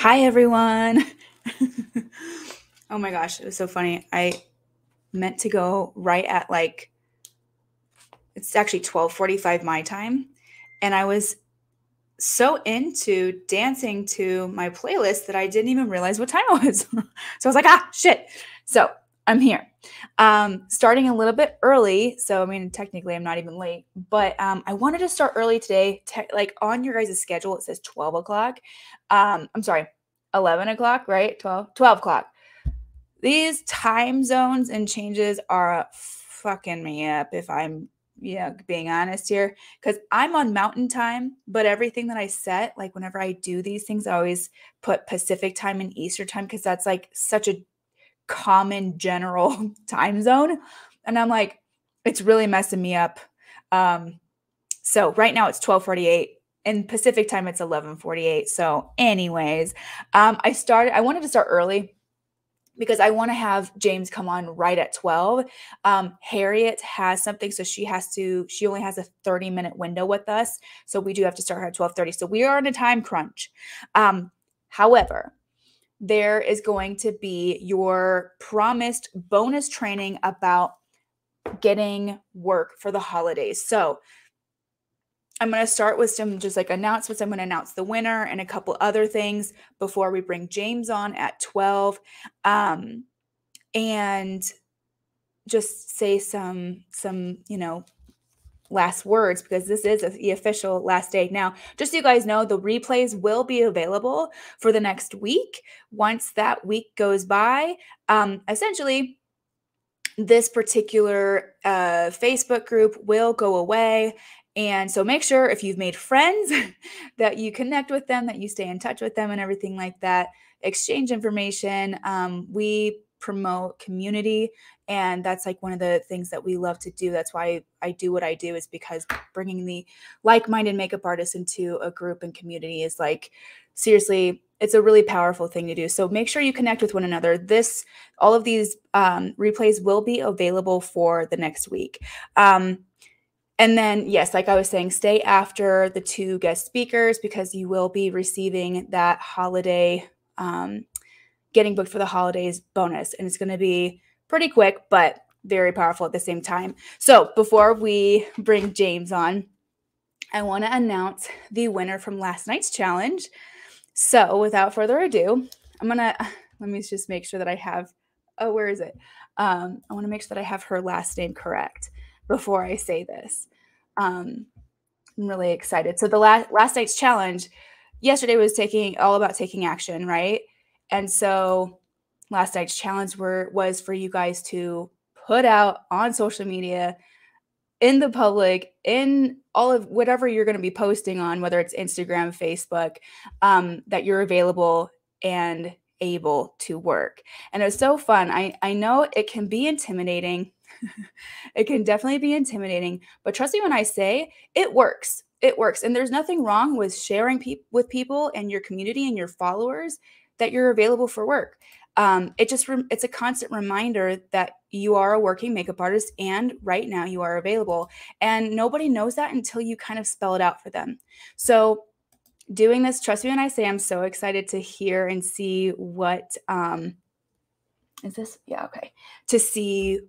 Hi, everyone. oh my gosh, it was so funny. I meant to go right at like it's actually 12:45 my time and I was so into dancing to my playlist that I didn't even realize what time it was. so I was like, "Ah, shit." So, I'm here. Um, starting a little bit early. So, I mean, technically, I'm not even late, but um, I wanted to start early today. Te- like on your guys' schedule, it says 12 o'clock. Um, I'm sorry, 11 o'clock, right? 12, 12 o'clock. These time zones and changes are fucking me up if I'm yeah, being honest here, because I'm on mountain time, but everything that I set, like whenever I do these things, I always put Pacific time and Eastern time because that's like such a common general time zone. And I'm like, it's really messing me up. Um, so right now it's 1248 in Pacific time, it's 1148. So, anyways, um, I started, I wanted to start early because I want to have James come on right at 12. Um, Harriet has something, so she has to, she only has a 30 minute window with us. So we do have to start her at 12:30. So we are in a time crunch. Um, however, there is going to be your promised bonus training about getting work for the holidays. So I'm going to start with some just like announcements. I'm going to announce the winner and a couple other things before we bring James on at 12. Um, and just say some some, you know, last words because this is the official last day. Now, just so you guys know, the replays will be available for the next week. Once that week goes by, um, essentially, this particular uh, Facebook group will go away and so make sure if you've made friends that you connect with them, that you stay in touch with them and everything like that. Exchange information. Um, we promote community and that's like one of the things that we love to do that's why i do what i do is because bringing the like-minded makeup artists into a group and community is like seriously it's a really powerful thing to do so make sure you connect with one another this all of these um, replays will be available for the next week um, and then, yes, like I was saying, stay after the two guest speakers because you will be receiving that holiday, um, getting booked for the holidays bonus. And it's going to be pretty quick, but very powerful at the same time. So before we bring James on, I want to announce the winner from last night's challenge. So without further ado, I'm going to let me just make sure that I have, oh, where is it? Um, I want to make sure that I have her last name correct before I say this. Um, I'm really excited. So the last last night's challenge yesterday was taking all about taking action, right? And so last night's challenge were was for you guys to put out on social media in the public in all of whatever you're going to be posting on whether it's instagram facebook um, that you're available and able to work and it was so fun i i know it can be intimidating it can definitely be intimidating, but trust me when I say it works. It works. And there's nothing wrong with sharing pe- with people and your community and your followers that you're available for work. Um, it just re- it's a constant reminder that you are a working makeup artist and right now you are available and nobody knows that until you kind of spell it out for them. So doing this trust me when i say i'm so excited to hear and see what um is this? Yeah okay. To see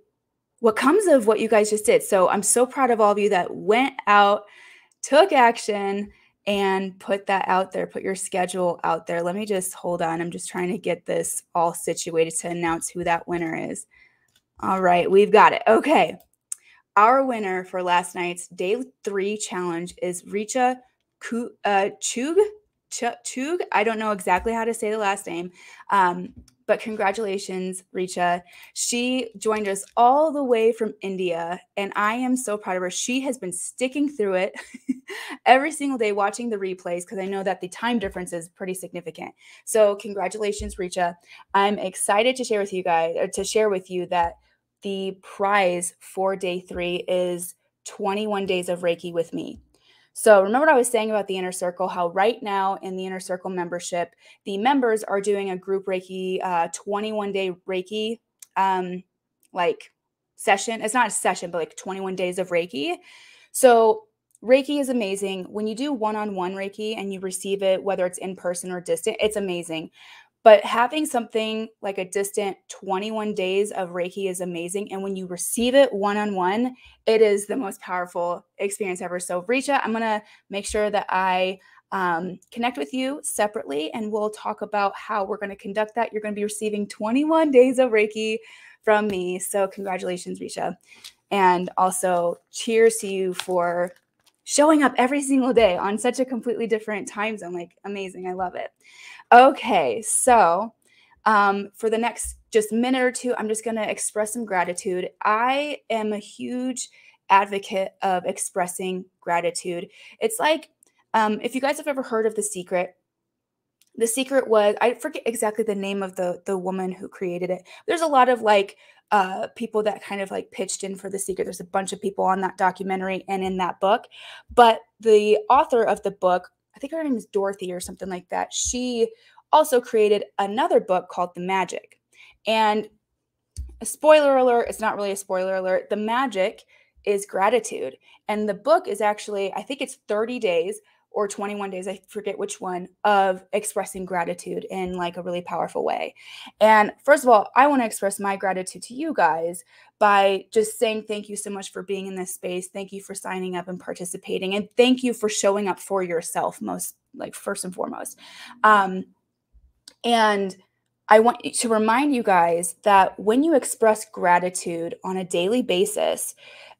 what comes of what you guys just did. So I'm so proud of all of you that went out, took action, and put that out there, put your schedule out there. Let me just hold on. I'm just trying to get this all situated to announce who that winner is. All right, we've got it. Okay. Our winner for last night's day three challenge is Richa uh, Chug. Chug. I don't know exactly how to say the last name. Um, but congratulations, Richa. She joined us all the way from India, and I am so proud of her. She has been sticking through it every single day, watching the replays, because I know that the time difference is pretty significant. So, congratulations, Richa. I'm excited to share with you guys, or to share with you that the prize for day three is 21 days of Reiki with me. So remember what I was saying about the inner circle, how right now in the inner circle membership, the members are doing a group Reiki, uh, 21 day Reiki, um, like session. It's not a session, but like 21 days of Reiki. So Reiki is amazing. When you do one on one Reiki and you receive it, whether it's in person or distant, it's amazing. But having something like a distant 21 days of Reiki is amazing. And when you receive it one on one, it is the most powerful experience ever. So, Richa, I'm going to make sure that I um, connect with you separately and we'll talk about how we're going to conduct that. You're going to be receiving 21 days of Reiki from me. So, congratulations, Risha. And also, cheers to you for showing up every single day on such a completely different time zone. Like, amazing. I love it. Okay, so um, for the next just minute or two, I'm just going to express some gratitude. I am a huge advocate of expressing gratitude. It's like um, if you guys have ever heard of The Secret, the secret was i forget exactly the name of the the woman who created it there's a lot of like uh people that kind of like pitched in for the secret there's a bunch of people on that documentary and in that book but the author of the book i think her name is dorothy or something like that. She also created another book called the magic. And a spoiler alert it's not really a spoiler alert the magic is gratitude. And the book is actually i think it's 30 days or 21 days, I forget which one, of expressing gratitude in like a really powerful way. And first of all, I want to express my gratitude to you guys by just saying thank you so much for being in this space. Thank you for signing up and participating. And thank you for showing up for yourself, most like first and foremost. Um, and I want to remind you guys that when you express gratitude on a daily basis,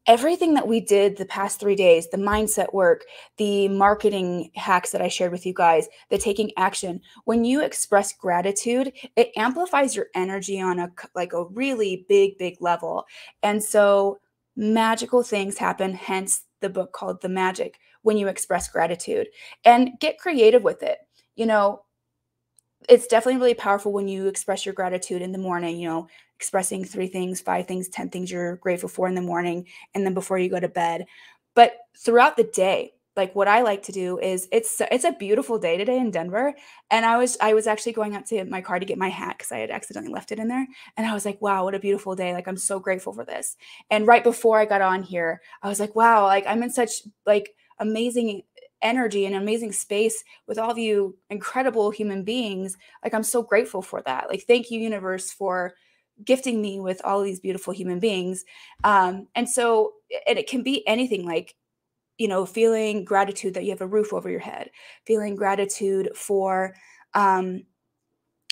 everything that we did the past three days the mindset work the marketing hacks that i shared with you guys the taking action when you express gratitude it amplifies your energy on a like a really big big level. And so magical things happen hence the book called the magic when you express gratitude and get creative with it. You know it's definitely really powerful when you express your gratitude in the morning you know expressing three things, five things, 10 things you're grateful for in the morning, and then before you go to bed. But throughout the day, like what I like to do is it's it's a beautiful day today in Denver and I was I was actually going out to my car to get my hat cuz I had accidentally left it in there and I was like wow what a beautiful day like I'm so grateful for this and right before I got on here I was like wow like I'm in such like amazing energy and amazing space with all of you incredible human beings like I'm so grateful for that like thank you universe for gifting me with all these beautiful human beings. Um, and so, and it can be anything like, you know, feeling gratitude that you have a roof over your head, feeling gratitude for um,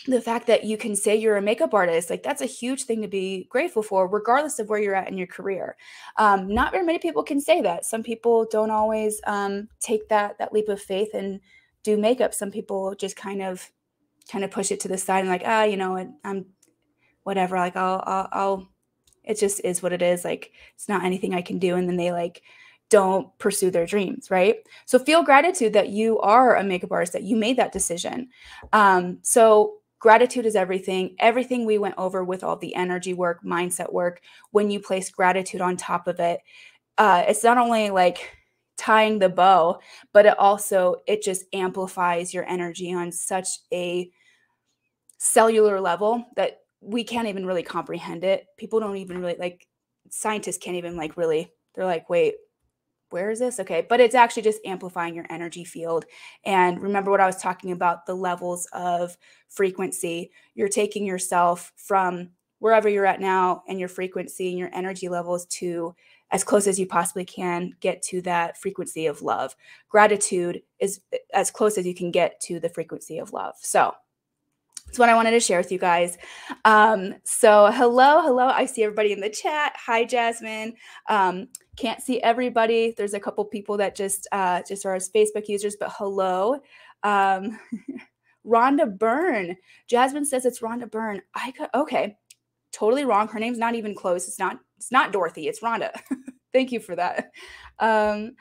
the fact that you can say you're a makeup artist. Like, that's a huge thing to be grateful for, regardless of where you're at in your career. Um, not very many people can say that. Some people don't always um, take that that leap of faith and do makeup. Some people just kind of kind of push it to the side and like ah you know i'm whatever like I'll, I'll I'll it just is what it is like it's not anything I can do and then they like don't pursue their dreams right? So feel gratitude that you are a makeup artist that you made that decision. Um so gratitude is everything everything we went over with all the energy work mindset work when you place gratitude on top of it uh it's not only like tying the bow but it also it just amplifies your energy on such a cellular level that we can't even really comprehend it. People don't even really like scientists can't even like really they're like, "Wait, where is this? Okay, but it's actually just amplifying your energy field. And remember what I was talking about the levels of frequency. You're taking yourself from wherever you're at now and your frequency and your energy levels to as close as you possibly can get to that frequency of love. Gratitude is eh, as close as you can get to the frequency of love. So, that's what I wanted to share with you guys. Um, so hello, hello. I see everybody in the chat. Hi, Jasmine. Um, can't see everybody. There's a couple people that just uh, just are as Facebook users, but hello. Um, Rhonda Byrne. Jasmine says it's Rhonda Byrne. I could okay. Totally wrong. Her name's not even close. It's not. It's not Dorothy. It's Rhonda. Thank you for that. Um,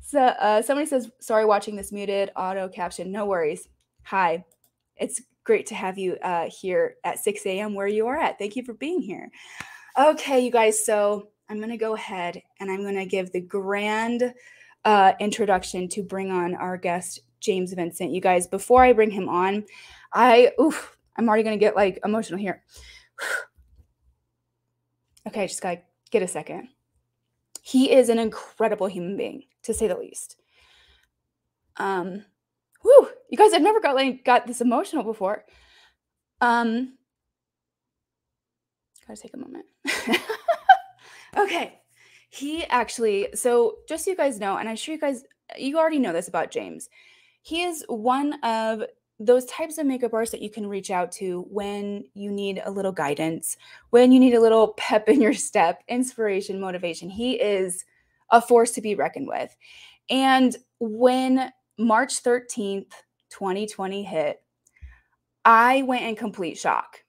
so uh, somebody says, "Sorry, watching this muted auto caption. No worries. Hi, it's great to have you uh, here at 6 a.m. where you are at. Thank you for being here. Okay, you guys. So I'm going to go ahead and I'm going to give the grand uh, introduction to bring on our guest, James Vincent. You guys, before I bring him on, I, oof, I'm already going to get like emotional here. okay, just got to get a second. He is an incredible human being to say the least. Um, whew, you guys, I've never got like got this emotional before. Um, gotta take a moment. okay, he actually. So just so you guys know, and I'm sure you guys you already know this about James. He is one of those types of makeup artists that you can reach out to when you need a little guidance, when you need a little pep in your step, inspiration, motivation. He is a force to be reckoned with. And when March 13th, 2020 hit, I went in complete shock.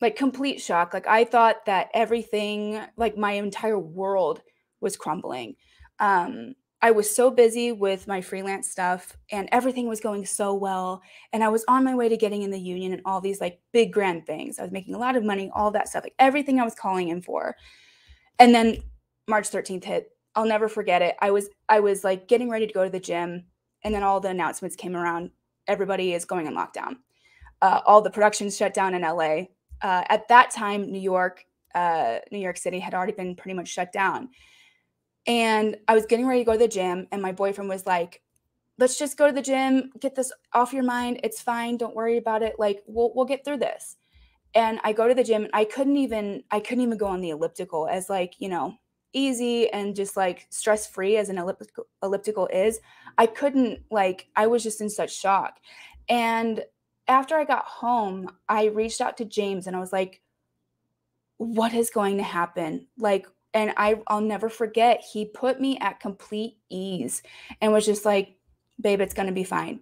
Like complete shock. Like I thought that everything, like my entire world was crumbling. Um I was so busy with my freelance stuff and everything was going so well. And I was on my way to getting in the union and all these like big grand things. I was making a lot of money, all that stuff, like everything I was calling in for. And then March 13th hit. I'll never forget it. I was I was like getting ready to go to the gym and then all the announcements came around. Everybody is going in lockdown. Uh, all the productions shut down in LA. Uh, at that time, New York, uh, New York City had already been pretty much shut down. And I was getting ready to go to the gym, and my boyfriend was like, "Let's just go to the gym, get this off your mind. It's fine. Don't worry about it. Like we'll we'll get through this." And I go to the gym, and I couldn't even I couldn't even go on the elliptical as like you know easy and just like stress free as an elliptical elliptical is. I couldn't like I was just in such shock. And after I got home, I reached out to James and I was like, what is going to happen? Like and I I'll never forget he put me at complete ease and was just like babe it's going to be fine.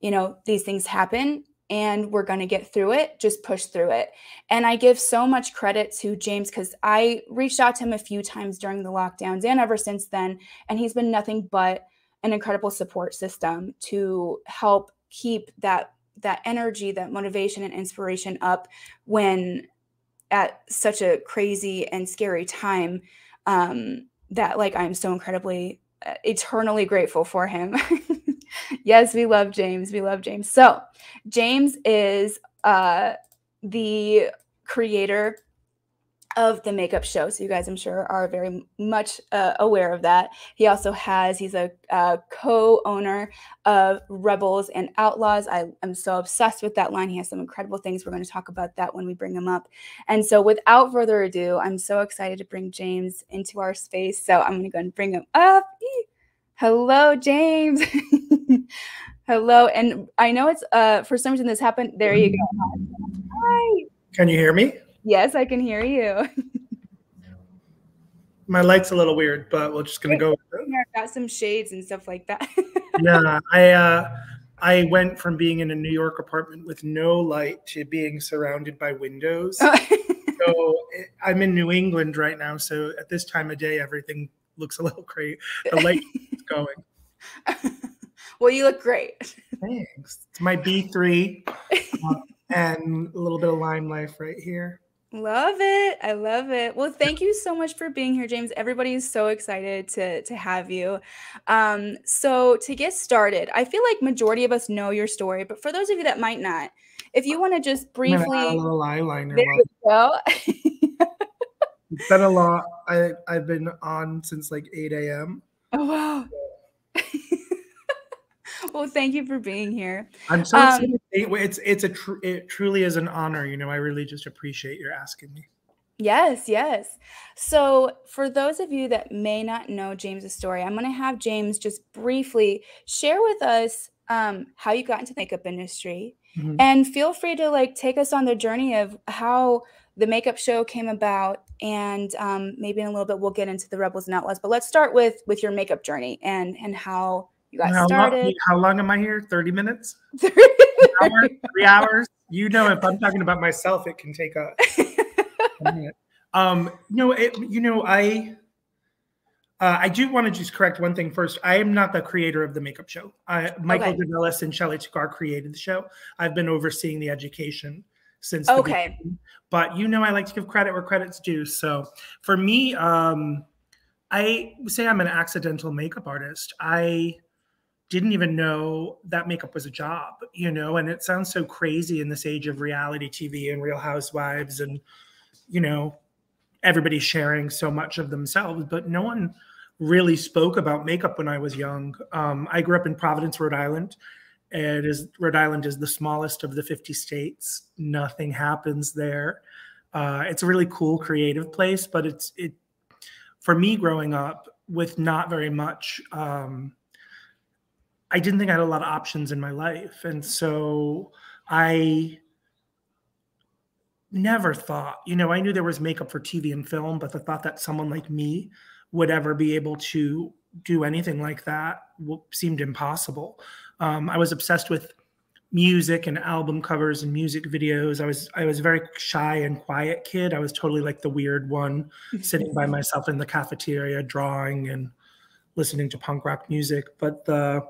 You know, these things happen and we're going to get through it. Just push through it. And I give so much credit to James cuz I reached out to him a few times during the lockdowns and ever since then and he's been nothing but an incredible support system to help keep that that energy, that motivation and inspiration up when at such a crazy and scary time um, that like I'm so incredibly uh, eternally grateful for him. yes, we love James. We love James. So, James is uh, the creator of the makeup show. So you guys, I'm sure, are very much uh, aware of that. He also has, he's a, a co-owner of Rebels and Outlaws. I am so obsessed with that line. He has some incredible things. We're going to talk about that when we bring him up. And so without further ado, I'm so excited to bring James into our space. So I'm going to go and bring him up. Hello, James. Hello. And I know it's, uh, for some reason this happened. There you go. Hi. Can you hear me? Yes, I can hear you. My light's a little weird, but we're just gonna go. I've got some shades and stuff like that. yeah, I uh, I went from being in a New York apartment with no light to being surrounded by windows. So eh, I'm in New England right now. So at this time of day, everything looks a little crazy. The light is going. well, you look great. Thanks. It's my B3 uh, and a little bit of lime life right here. Love it. I love it. Well, thank you so much for being here, James. Everybody is so excited to to have you. Um, so to get started, I feel like majority of us know your story, but for those of you that might not, if you want to just briefly, a little eyeliner. There you go. it's been a lot. I I've been on since like eight a.m. Oh wow well, thank you for being here. I'm so um, excited. It's it's a tr- it truly is an honor. You know, I really just appreciate your asking me. Yes, yes. So, for those of you that may not know James's story, I'm going to have James just briefly share with us um, how you got into the makeup industry, mm-hmm. and feel free to like take us on the journey of how the makeup show came about, and um, maybe in a little bit we'll get into the rebels and outlaws. But let's start with with your makeup journey and and how you got how started. Long, how long am I here? 30 minutes? hour, three hours? You know, if I'm talking about myself, it can take a, a minute. Um, no, it, you know, I uh, I do want to just correct one thing first. I am not the creator of the makeup show. I, Michael okay. DeVellis and Shelly Taggar created the show. I've been overseeing the education since. Okay. But you know, I like to give credit where credit's due. So for me, um, I say I'm an accidental makeup artist. I didn't even know that makeup was a job, you know, and it sounds so crazy in this age of reality TV and real housewives and, you know, everybody sharing so much of themselves, but no one really spoke about makeup when I was young. Um, I grew up in Providence, Rhode Island. It is Rhode Island is the smallest of the 50 states. Nothing happens there. Uh, it's a really cool, creative place, but it's it for me growing up with not very much. Um, I didn't think I had a lot of options in my life, and so I never thought. You know, I knew there was makeup for TV and film, but the thought that someone like me would ever be able to do anything like that seemed impossible. Um, I was obsessed with music and album covers and music videos. I was I was a very shy and quiet kid. I was totally like the weird one, sitting by myself in the cafeteria, drawing and listening to punk rock music. But the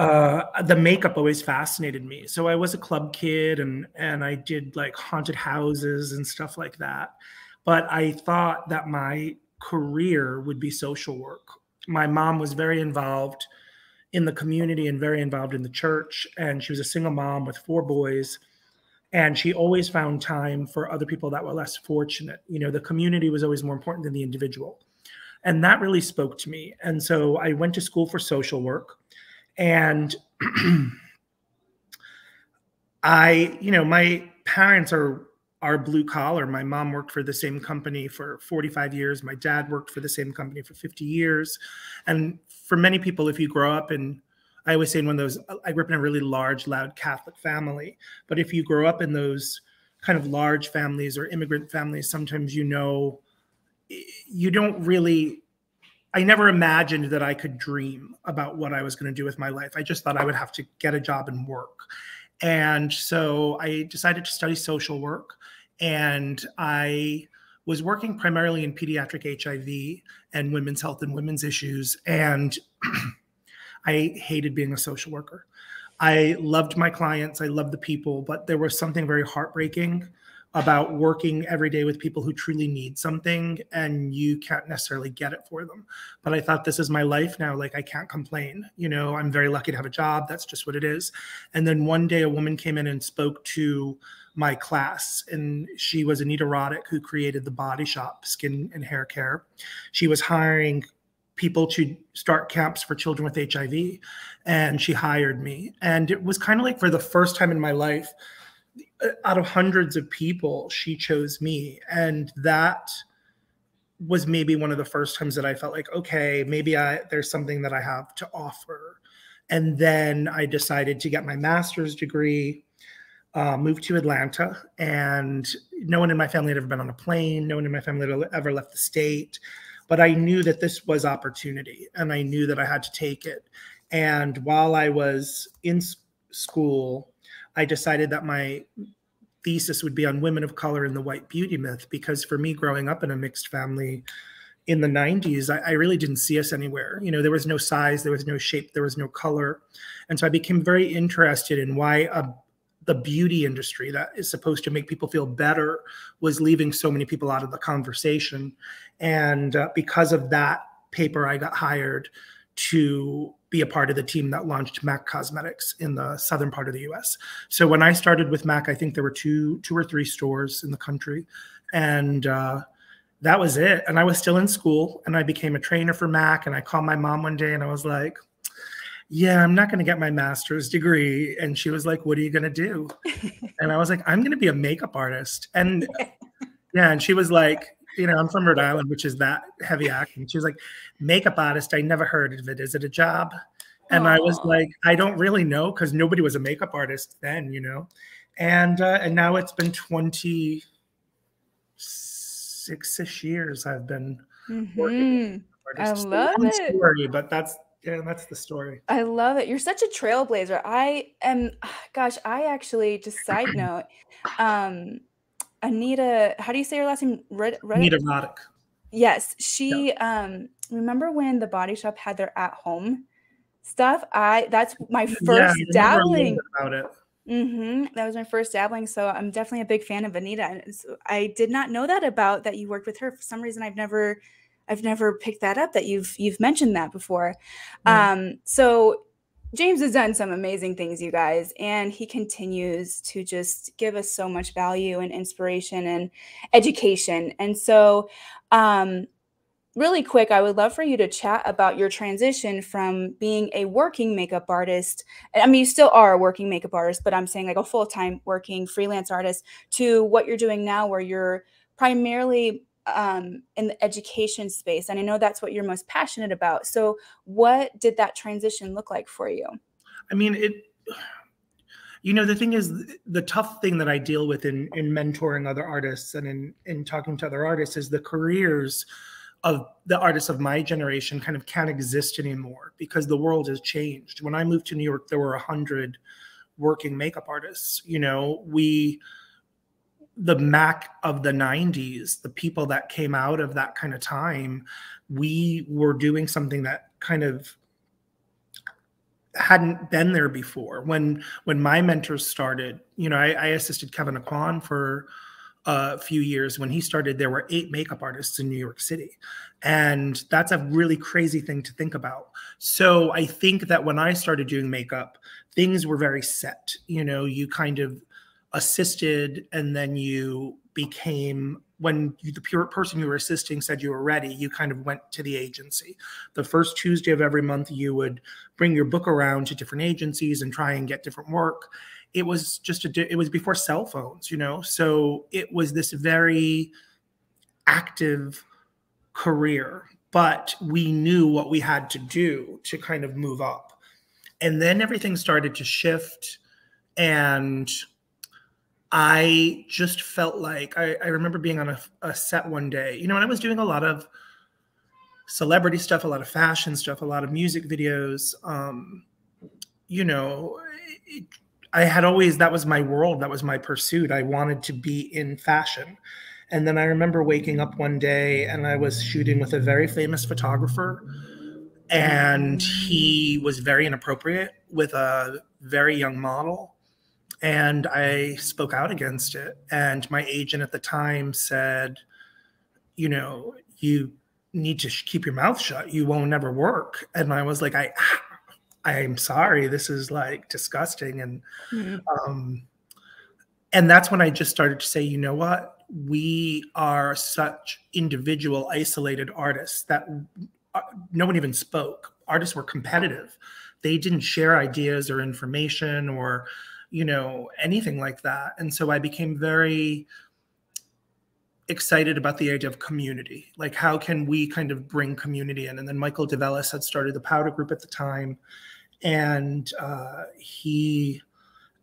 uh, the makeup always fascinated me. So I was a club kid, and and I did like haunted houses and stuff like that. But I thought that my career would be social work. My mom was very involved in the community and very involved in the church. And she was a single mom with four boys. And she always found time for other people that were less fortunate. You know, the community was always more important than the individual. And that really spoke to me. And so I went to school for social work. And I, you know, my parents are are blue collar. My mom worked for the same company for 45 years. My dad worked for the same company for 50 years. And for many people, if you grow up in, I always say in one of those, I grew up in a really large, loud Catholic family. But if you grow up in those kind of large families or immigrant families, sometimes you know, you don't really, I never imagined that I could dream about what I was going to do with my life. I just thought I would have to get a job and work. And so I decided to study social work. And I was working primarily in pediatric HIV and women's health and women's issues. And I hated being a social worker. I loved my clients, I loved the people, but there was something very heartbreaking about working every day with people who truly need something and you can't necessarily get it for them. But I thought this is my life now. Like I can't complain. You know, I'm very lucky to have a job. That's just what it is. And then one day a woman came in and spoke to my class and she was Anita Roddick who created the body shop skin and hair care. She was hiring people to start camps for children with HIV and she hired me. And it was kind of like for the first time in my life, out of hundreds of people, she chose me. And that was maybe one of the first times that I felt like, okay, maybe I there's something that I have to offer. And then I decided to get my master's degree, uh, moved to Atlanta, and no one in my family had ever been on a plane. No one in my family had ever left the state. But I knew that this was opportunity, and I knew that I had to take it. And while I was in school, I decided that my thesis would be on women of color in the white beauty myth because for me growing up in a mixed family in the 90s I, I, really didn't see us anywhere. You know there was no size there was no shape there was no color. And so i became very interested in why a, the beauty industry that is supposed to make people feel better was leaving so many people out of the conversation. And uh, because of that paper i got hired to be a part of the team that launched Mac Cosmetics in the southern part of the U.S. So when I started with Mac, I think there were two, two or three stores in the country, and uh, that was it. And I was still in school, and I became a trainer for Mac. And I called my mom one day, and I was like, "Yeah, I'm not going to get my master's degree." And she was like, "What are you going to do?" and I was like, "I'm going to be a makeup artist." And yeah, and she was like, you know, I'm from Rhode Island, which is that heavy acting. She was like, makeup artist. I never heard of it. Is it a job? And Aww. I was like, I don't really know because nobody was a makeup artist then, you know. And uh, and now it's been 26 ish years I've been mm-hmm. working. I love it. Story, but that's yeah, that's the story. I love it. You're such a trailblazer. I am gosh, I actually just side note, um, Anita, how do you say her last name? Red, Red? Anita Roddick. Yes, she. Yeah. Um, remember when the Body Shop had their at home stuff? I that's my first yeah, dabbling about it. Mm-hmm. That was my first dabbling, so I'm definitely a big fan of Anita. And so I did not know that about that you worked with her. For some reason, I've never, I've never picked that up. That you've you've mentioned that before. Yeah. Um, so James has done some amazing things, you guys, and he continues to just give us so much value and inspiration and education. And so, um, really quick, I would love for you to chat about your transition from being a working makeup artist. I mean, you still are a working makeup artist, but I'm saying like a full time working freelance artist to what you're doing now, where you're primarily um, in the education space. And I know that's what you're most passionate about. So, what did that transition look like for you? I mean, it, you know, the thing is, the tough thing that I deal with in, in mentoring other artists and in, in talking to other artists is the careers of the artists of my generation kind of can't exist anymore because the world has changed. When I moved to New York, there were a hundred working makeup artists. You know, we the Mac of the 90s, the people that came out of that kind of time, we were doing something that kind of hadn't been there before. When when my mentors started, you know, I, I assisted Kevyn Aucoin for a few years. When he started, there were eight makeup artists in New York City. And that's a really crazy thing to think about. So I think that when I started doing makeup, things were very set. You know, you kind of assisted and then you became when you, the pure person you were assisting said you were ready you kind of went to the agency. The first tuesday of every month you would bring your book around to different agencies and try and get different work. It was just a it was before cell phones you know? So it was this very active career but we knew what we had to do to kind of move up. And then everything started to shift and i just felt like i, I remember being on a, a set one day you know and i was doing a lot of celebrity stuff a lot of fashion stuff a lot of music videos um you know it, I had always that was my world, that was my pursuit. I wanted to be in fashion. And then I remember waking up one day and I was shooting with a very famous photographer and he was very inappropriate with a very young model and I spoke out against it and my agent at the time said, you know, you need to keep your mouth shut. You won't never work. And I was like, I I'm sorry, this is like disgusting. And mm-hmm. um, and that's when I just started to say, you know what? We are such individual, isolated artists that uh, no one even spoke. Artists were competitive. They didn't share ideas or information or, you know, anything like that. And so I became very excited about the idea of community. Like, how can we kind of bring community in? And then Michael DeVellis had started the Powder Group at the time, and uh, he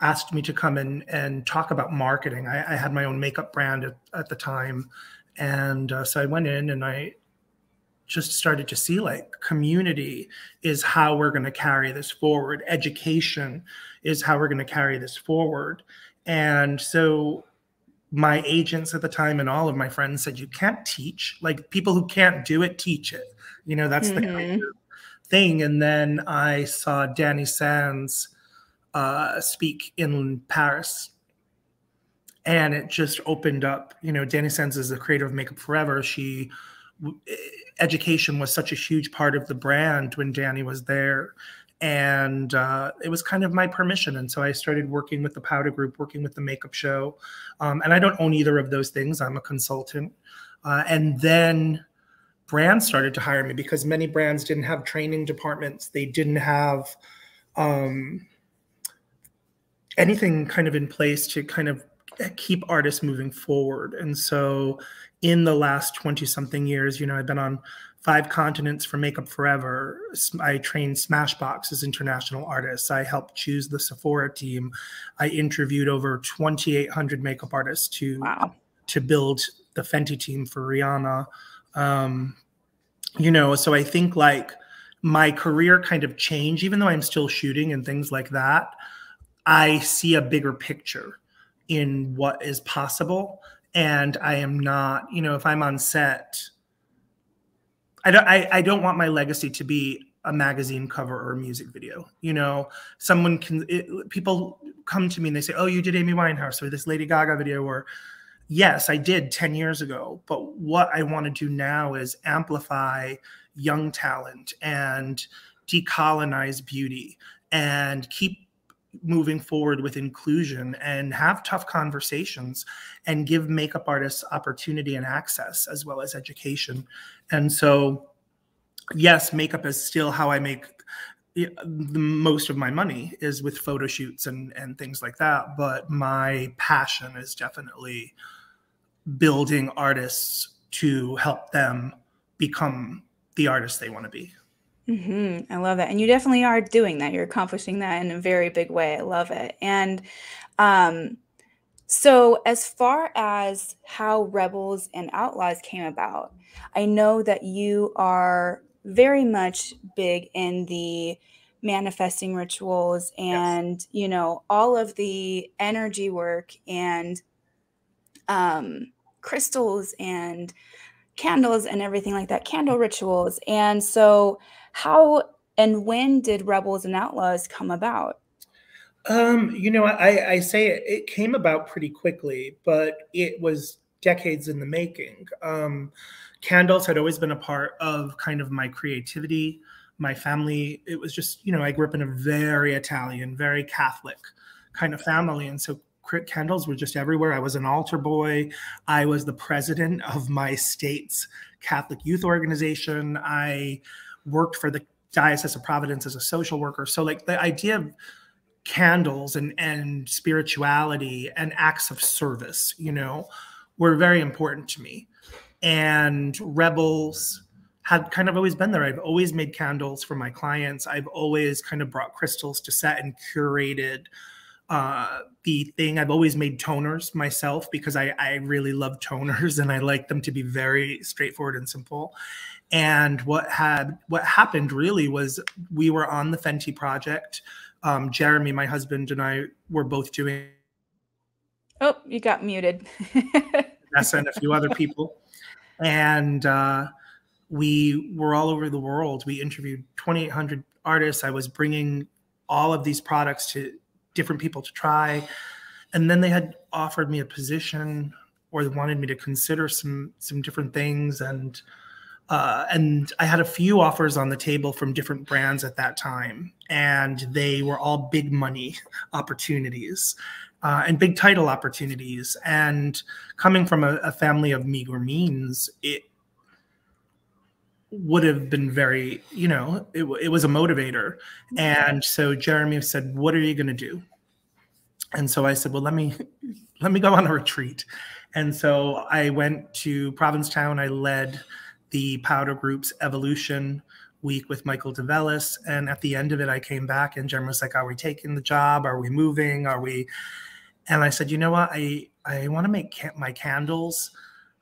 asked me to come in and talk about marketing. I, I had my own makeup brand at, at the time, and uh, so I went in and I just started to see like community is how we're going to carry this forward. Education is how we're going to carry this forward. And so my agents at the time and all of my friends said you can't teach like people who can't do it teach it you know that's mm-hmm. the kind of thing and then i saw Dany Sanz uh, speak in paris and it just opened up you know Dany Sanz is the creator of Make Up For Ever she education was such a huge part of the brand when Dany was there. And uh, it was kind of my permission. And so i started working with the powder group working with the makeup show. Um, and i don't own either of those things. I'm a consultant. Uh, and then brands started to hire me because many brands didn't have training departments. They didn't have um, anything kind of in place to kind of keep artists moving forward. And so in the last 20 something years you know i've been on five continents for Make Up For Ever. I trained Smashbox as international artists. I helped choose the Sephora team. I interviewed over 2,800 makeup artists to wow. to build the Fenty team for Rihanna. Um, you know, so I think like my career kind of changed, even though I'm still shooting and things like that. I see a bigger picture in what is possible. And I am not, you know, if I'm on set, I don't I, I don't want my legacy to be a magazine cover or a music video. You know, someone can it, people come to me and they say, "Oh, you did Amy Winehouse or this Lady Gaga video," or yes, I did 10 years ago. But what I want to do now is amplify young talent and decolonize beauty and keep moving forward with inclusion and have tough conversations and give makeup artists opportunity and access as well as education. And so, yes, makeup is still how I make the most of my money is with photo shoots and and things like that but my passion is definitely building artists to help them become the artists they want to be Mm-hmm. I love that. And you definitely are doing that. You're accomplishing that in a very big way. I love it. And um, so, as far as how Rebels and Outlaws came about, I know that you are very much big in the manifesting rituals and, yes. you know, all of the energy work and um, crystals and candles and everything like that, candle rituals. And so, how and when did Rebels and Outlaws come about? Um, you know, I, I say it, it, came about pretty quickly, but it was decades in the making. Um, candles had always been a part of kind of my creativity, my family. It was just, you know, I grew up in a very Italian, very Catholic kind of family. And so candles were just everywhere. I was an altar boy. I was the president of my state's Catholic youth organization. I worked for the Diocese of Providence as a social worker. So like the idea of candles and and spirituality and acts of service, you know, were very important to me. And rebels had kind of always been there. I've always made candles for my clients. I've always kind of brought crystals to set and curated uh, the thing. I've always made toners myself because I, I really love toners and I like them to be very straightforward and simple. And what had what happened really was we were on the Fenty project. Um, Jeremy, my husband, and I were both doing. Oh, you got muted. yes, and a few other people, and uh, we were all over the world. We interviewed 2,800 artists. I was bringing all of these products to different people to try, and then they had offered me a position, or they wanted me to consider some some different things, and uh, and I had a few offers on the table from different brands at that time, and they were all big money opportunities uh, and big title opportunities. And coming from a, a family of meager means, it would have been very, you know, it, it was a motivator. Mm-hmm. And so Jeremy said, "What are you going to do?" And so I said, "Well, let me let me go on a retreat." And so I went to Provincetown. I led the powder group's evolution week with Michael DeVellis. And at the end of it, I came back and Jeremy was like, Are we taking the job? Are we moving? Are we? And I said, You know what? I, I want to make my candles.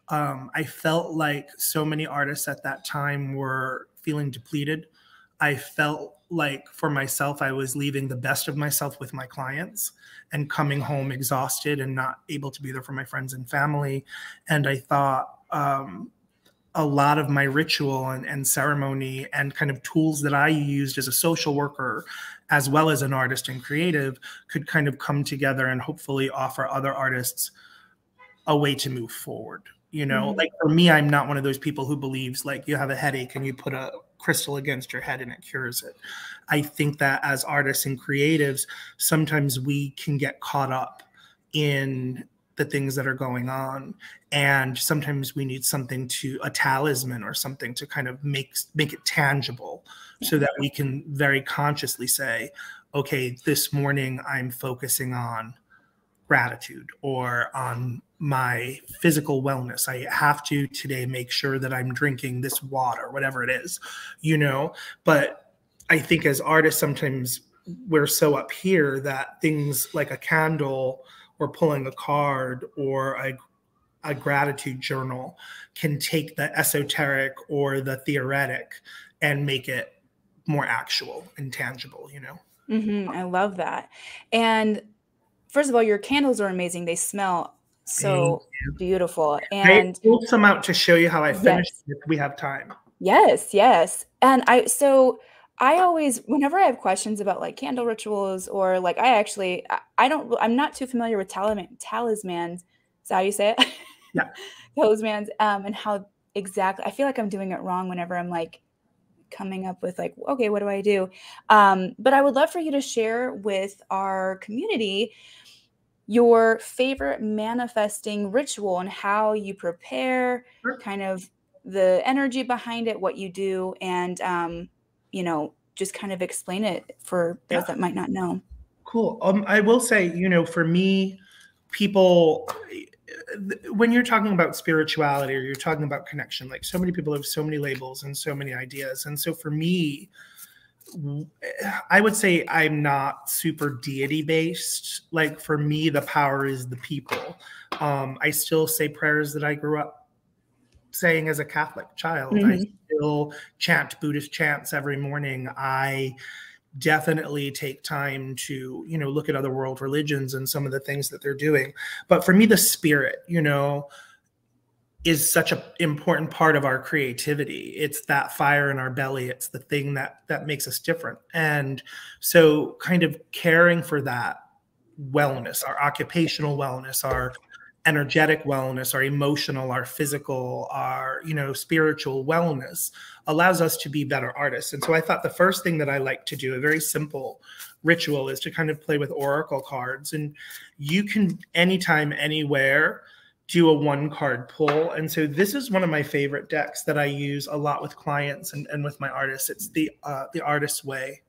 Um, I felt like so many artists at that time were feeling depleted. I felt like for myself, I was leaving the best of myself with my clients and coming home exhausted and not able to be there for my friends and family. And I thought, um, a lot of my ritual and, and, ceremony and kind of tools that I used as a social worker, as well as an artist and creative, could kind of come together and hopefully offer other artists a way to move forward. You know, mm-hmm. like for me, I'm not one of those people who believes like you have a headache and you put a crystal against your head and it cures it. I think that as artists and creatives, sometimes we can get caught up in the things that are going on and sometimes we need something to a talisman or something to kind of make make it tangible so that we can very consciously say okay this morning i'm focusing on gratitude or on my physical wellness i have to today make sure that i'm drinking this water whatever it is you know but i think as artists sometimes we're so up here that things like a candle or pulling a card or a, a gratitude journal can take the esoteric or the theoretic and make it more actual and tangible, you know? Mm-hmm. I love that. And first of all, your candles are amazing. They smell so beautiful. And I pulled some out to show you how I finished yes. if we have time. Yes, yes. And I so I always, whenever I have questions about like candle rituals or like, I actually, I, don't, I'm not too familiar with talisman, talismans. Is that how you say it? Yeah. talismans. Um, and how exactly, I feel like I'm doing it wrong whenever I'm like coming up with like, okay, what do I do? Um, but I would love for you to share with our community your favorite manifesting ritual and how you prepare, sure. kind of the energy behind it, what you do, and um, you know, just kind of explain it for those yeah. that might not know. Cool. Um, I will say, you know, for me, people when you're talking about spirituality or you're talking about connection, like so many people have so many labels and so many ideas. And so for me, I would say I'm not super deity based. Like for me, the power is the people. Um, I still say prayers that I grew up saying as a Catholic child. Mm-hmm. I still chant Buddhist chants every morning. I definitely take time to you know look at other world religions and some of the things that they're doing but for me the spirit you know is such an important part of our creativity. It's that fire in our belly. It's the thing that that makes us different. And so kind of caring for that wellness our occupational wellness our energetic wellness our emotional our physical our you know spiritual wellness allows us to be better artists. And so i thought the first thing that i like to do a very simple ritual is to kind of play with oracle cards. And you can anytime anywhere do a one card pull and so this is one of my favorite decks that i use a lot with clients and, and with my artists it's the uh, the artist's way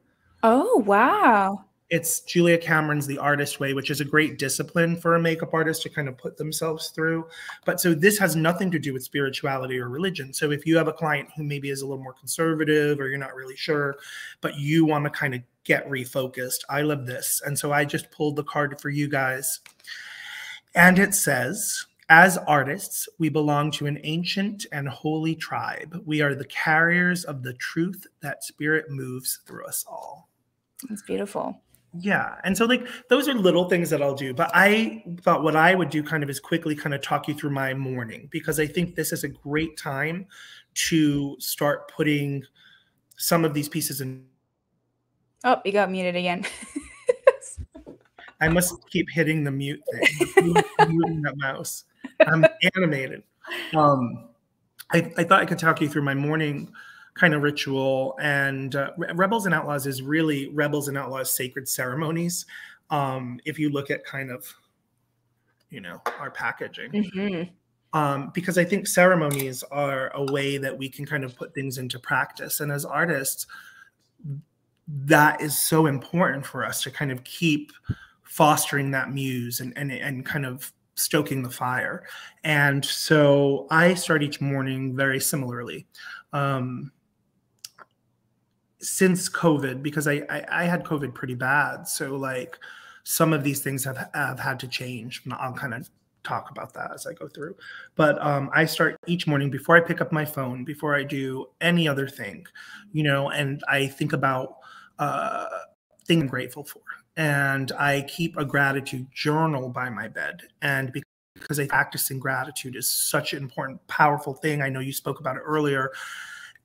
oh wow it's Julia Cameron's The Artist Way, which is a great discipline for a makeup artist to kind of put themselves through. But so this has nothing to do with spirituality or religion. So if you have a client who maybe is a little more conservative or you're not really sure, but you want to kind of get refocused, I love this. And so I just pulled the card for you guys. And it says, as artists, we belong to an ancient and holy tribe. We are the carriers of the truth that spirit moves through us all. That's beautiful. Yeah. And so like those are little things that I'll do. But I thought what I would do kind of is quickly kind of talk you through my morning because I think this is a great time to start putting some of these pieces in. Oh, you got muted again. I must keep hitting the mute thing. moving that mouse. I'm animated. Um, I, I thought I could talk you through my morning kind of ritual. And uh, Rebels and Outlaws is really Rebels and Outlaws sacred ceremonies. Um, if you look at kind of, you know, our packaging. Mm-hmm. Um, because I think ceremonies are a way that we can kind of put things into practice. And as artists, that is so important for us to kind of keep fostering that muse and, and, and kind of stoking the fire. And so I start each morning very similarly. Um, since COVID, because I, I, I had COVID pretty bad, so like some of these things have have had to change. I'll kind of talk about that as I go through. But um, I start each morning before I pick up my phone, before I do any other thing, you know, and I think about uh, things I'm grateful for. And I keep a gratitude journal by my bed. And because I practicing gratitude is such an important, powerful thing. I know you spoke about it earlier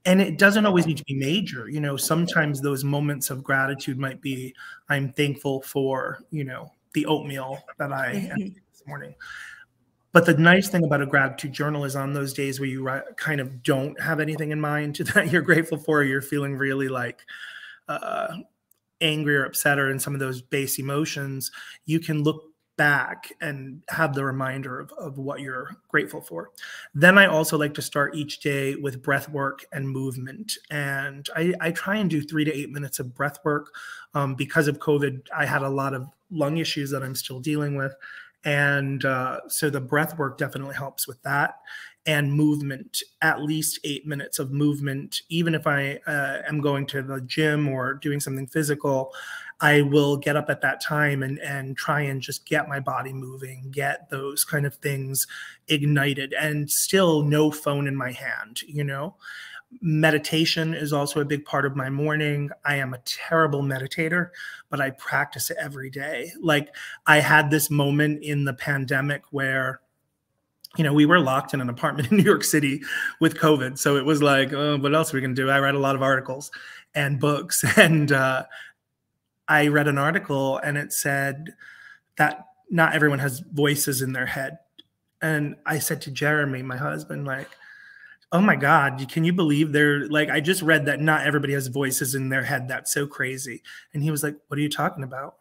and it doesn't always need to be major you know sometimes those moments of gratitude might be i'm thankful for you know the oatmeal that i mm-hmm. had this morning but the nice thing about a gratitude journal is on those days where you kind of don't have anything in mind that you're grateful for you're feeling really like uh, angry or upset or in some of those base emotions you can look back and have the reminder of, of what you're grateful for. Then I also like to start each day with breath work and movement. And I, I try and do three to eight minutes of breath work. Um, because of COVID, I had a lot of lung issues that I'm still dealing with. And uh, so the breath work definitely helps with that and movement, at least eight minutes of movement. Even if I uh, am going to the gym or doing something physical, I will get up at that time and, and try and just get my body moving, get those kind of things ignited, and still no phone in my hand, you know? Meditation is also a big part of my morning. I am a terrible meditator, but I practice it every day. Like I had this moment in the pandemic where you know, we were locked in an apartment in New York City with COVID. So it was like, oh, what else are we going to do? I write a lot of articles and books. And uh, I read an article and it said that not everyone has voices in their head. And I said to Jeremy, my husband, like, oh my god can you believe they're like i just read that not everybody has voices in their head that's so crazy and he was like what are you talking about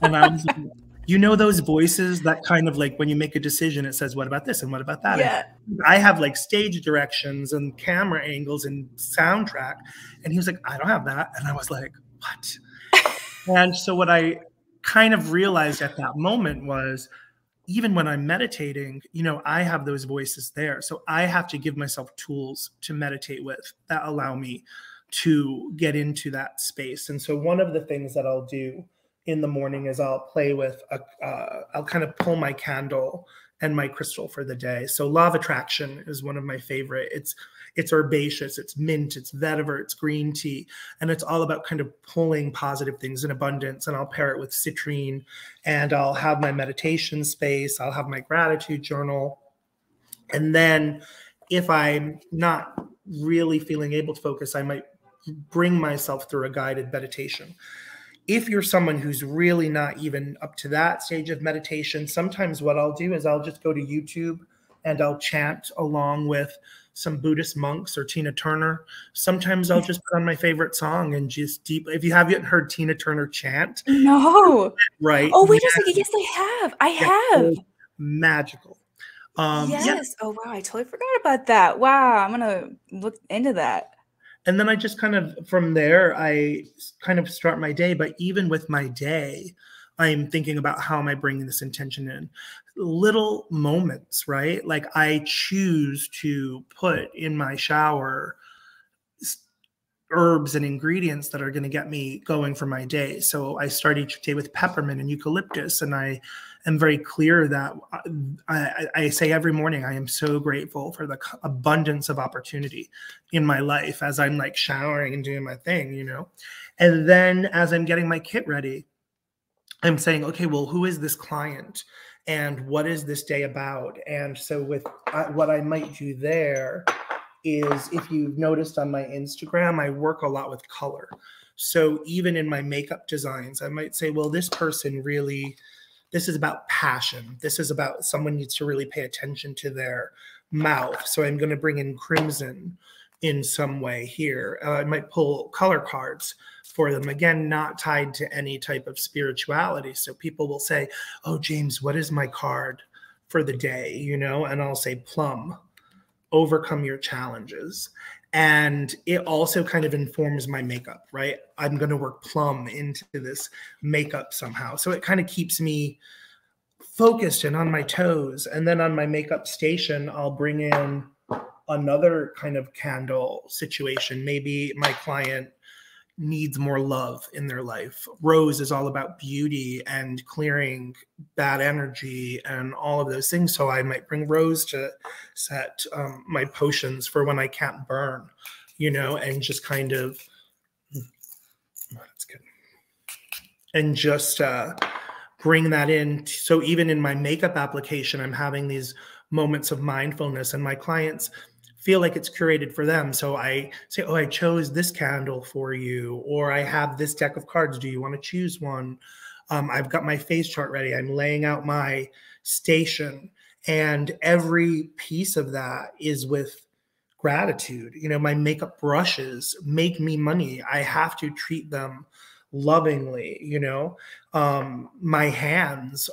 and i was like you know those voices that kind of like when you make a decision it says what about this and what about that Yeah. And i have like stage directions and camera angles and soundtrack and he was like i don't have that and i was like what and so what i kind of realized at that moment was even when I'm meditating, you know, I have those voices there. So I have to give myself tools to meditate with that allow me to get into that space. And so one of the things that I'll do in the morning is I'll play with a, uh, I'll kind of pull my candle and my crystal for the day. So law of attraction is one of my favorite. It's it's herbaceous, it's mint, it's vetiver, it's green tea, and it's all about kind of pulling positive things in abundance. And I'll pair it with citrine, and I'll have my meditation space. I'll have my gratitude journal, and then if I'm not really feeling able to focus, I might bring myself through a guided meditation if you're someone who's really not even up to that stage of meditation, sometimes what I'll do is I'll just go to YouTube and I'll chant along with some Buddhist monks or Tina Turner. Sometimes I'll just put on my favorite song and just deep. If you haven't heard Tina Turner chant, No. right? Oh, wait a second. Yes, I have. I have. magical. Um, yes. yeah, Oh, wow. I totally forgot about that. Wow. I'm going to look into that. And then I just kind of from there I kind of start my day. But even with my day, I'm thinking about how am I bringing this intention in. Little moments, right? Like I choose to put in my shower herbs and ingredients that are going to get me going for my day. So I start each day with peppermint and eucalyptus, and I am very clear that I, I, I say every morning I am so grateful for the abundance of opportunity in my life as I'm like showering and doing my thing, you know. And then as I'm getting my kit ready, I'm saying, okay, well, who is this client? And what is this day about? And so, with uh, what I might do there is if you've noticed on my Instagram, I work a lot with color. So, even in my makeup designs, I might say, well, this person really, this is about passion. This is about someone needs to really pay attention to their mouth. So, I'm going to bring in crimson in some way here. Uh, I might pull color cards for them. Again, not tied to any type of spirituality. So people will say, Oh, James, what is my card for the day? You know, and I'll say plum, overcome your challenges. And it also kind of informs my makeup, right? I'm going to work plum into this makeup somehow. So it kind of keeps me focused and on my toes. And then on my makeup station, I'll bring in another kind of candle situation. Maybe my client needs more love in their life. Rose is all about beauty and clearing bad energy and all of those things. So I might bring Rose to set um, my potions for when I can't burn, you know, and just kind of oh, that's good. And just uh, bring that in. So even in my makeup application, I'm having these moments of mindfulness, and my clients feel like it's curated for them. So I say, Oh, I chose this candle for you, or I have this deck of cards. Do you want to choose one? Um, I've got my face chart ready. I'm laying out my station. And every piece of that is with gratitude. You know, my makeup brushes make me money. I have to treat them lovingly, you know. Um, my hands,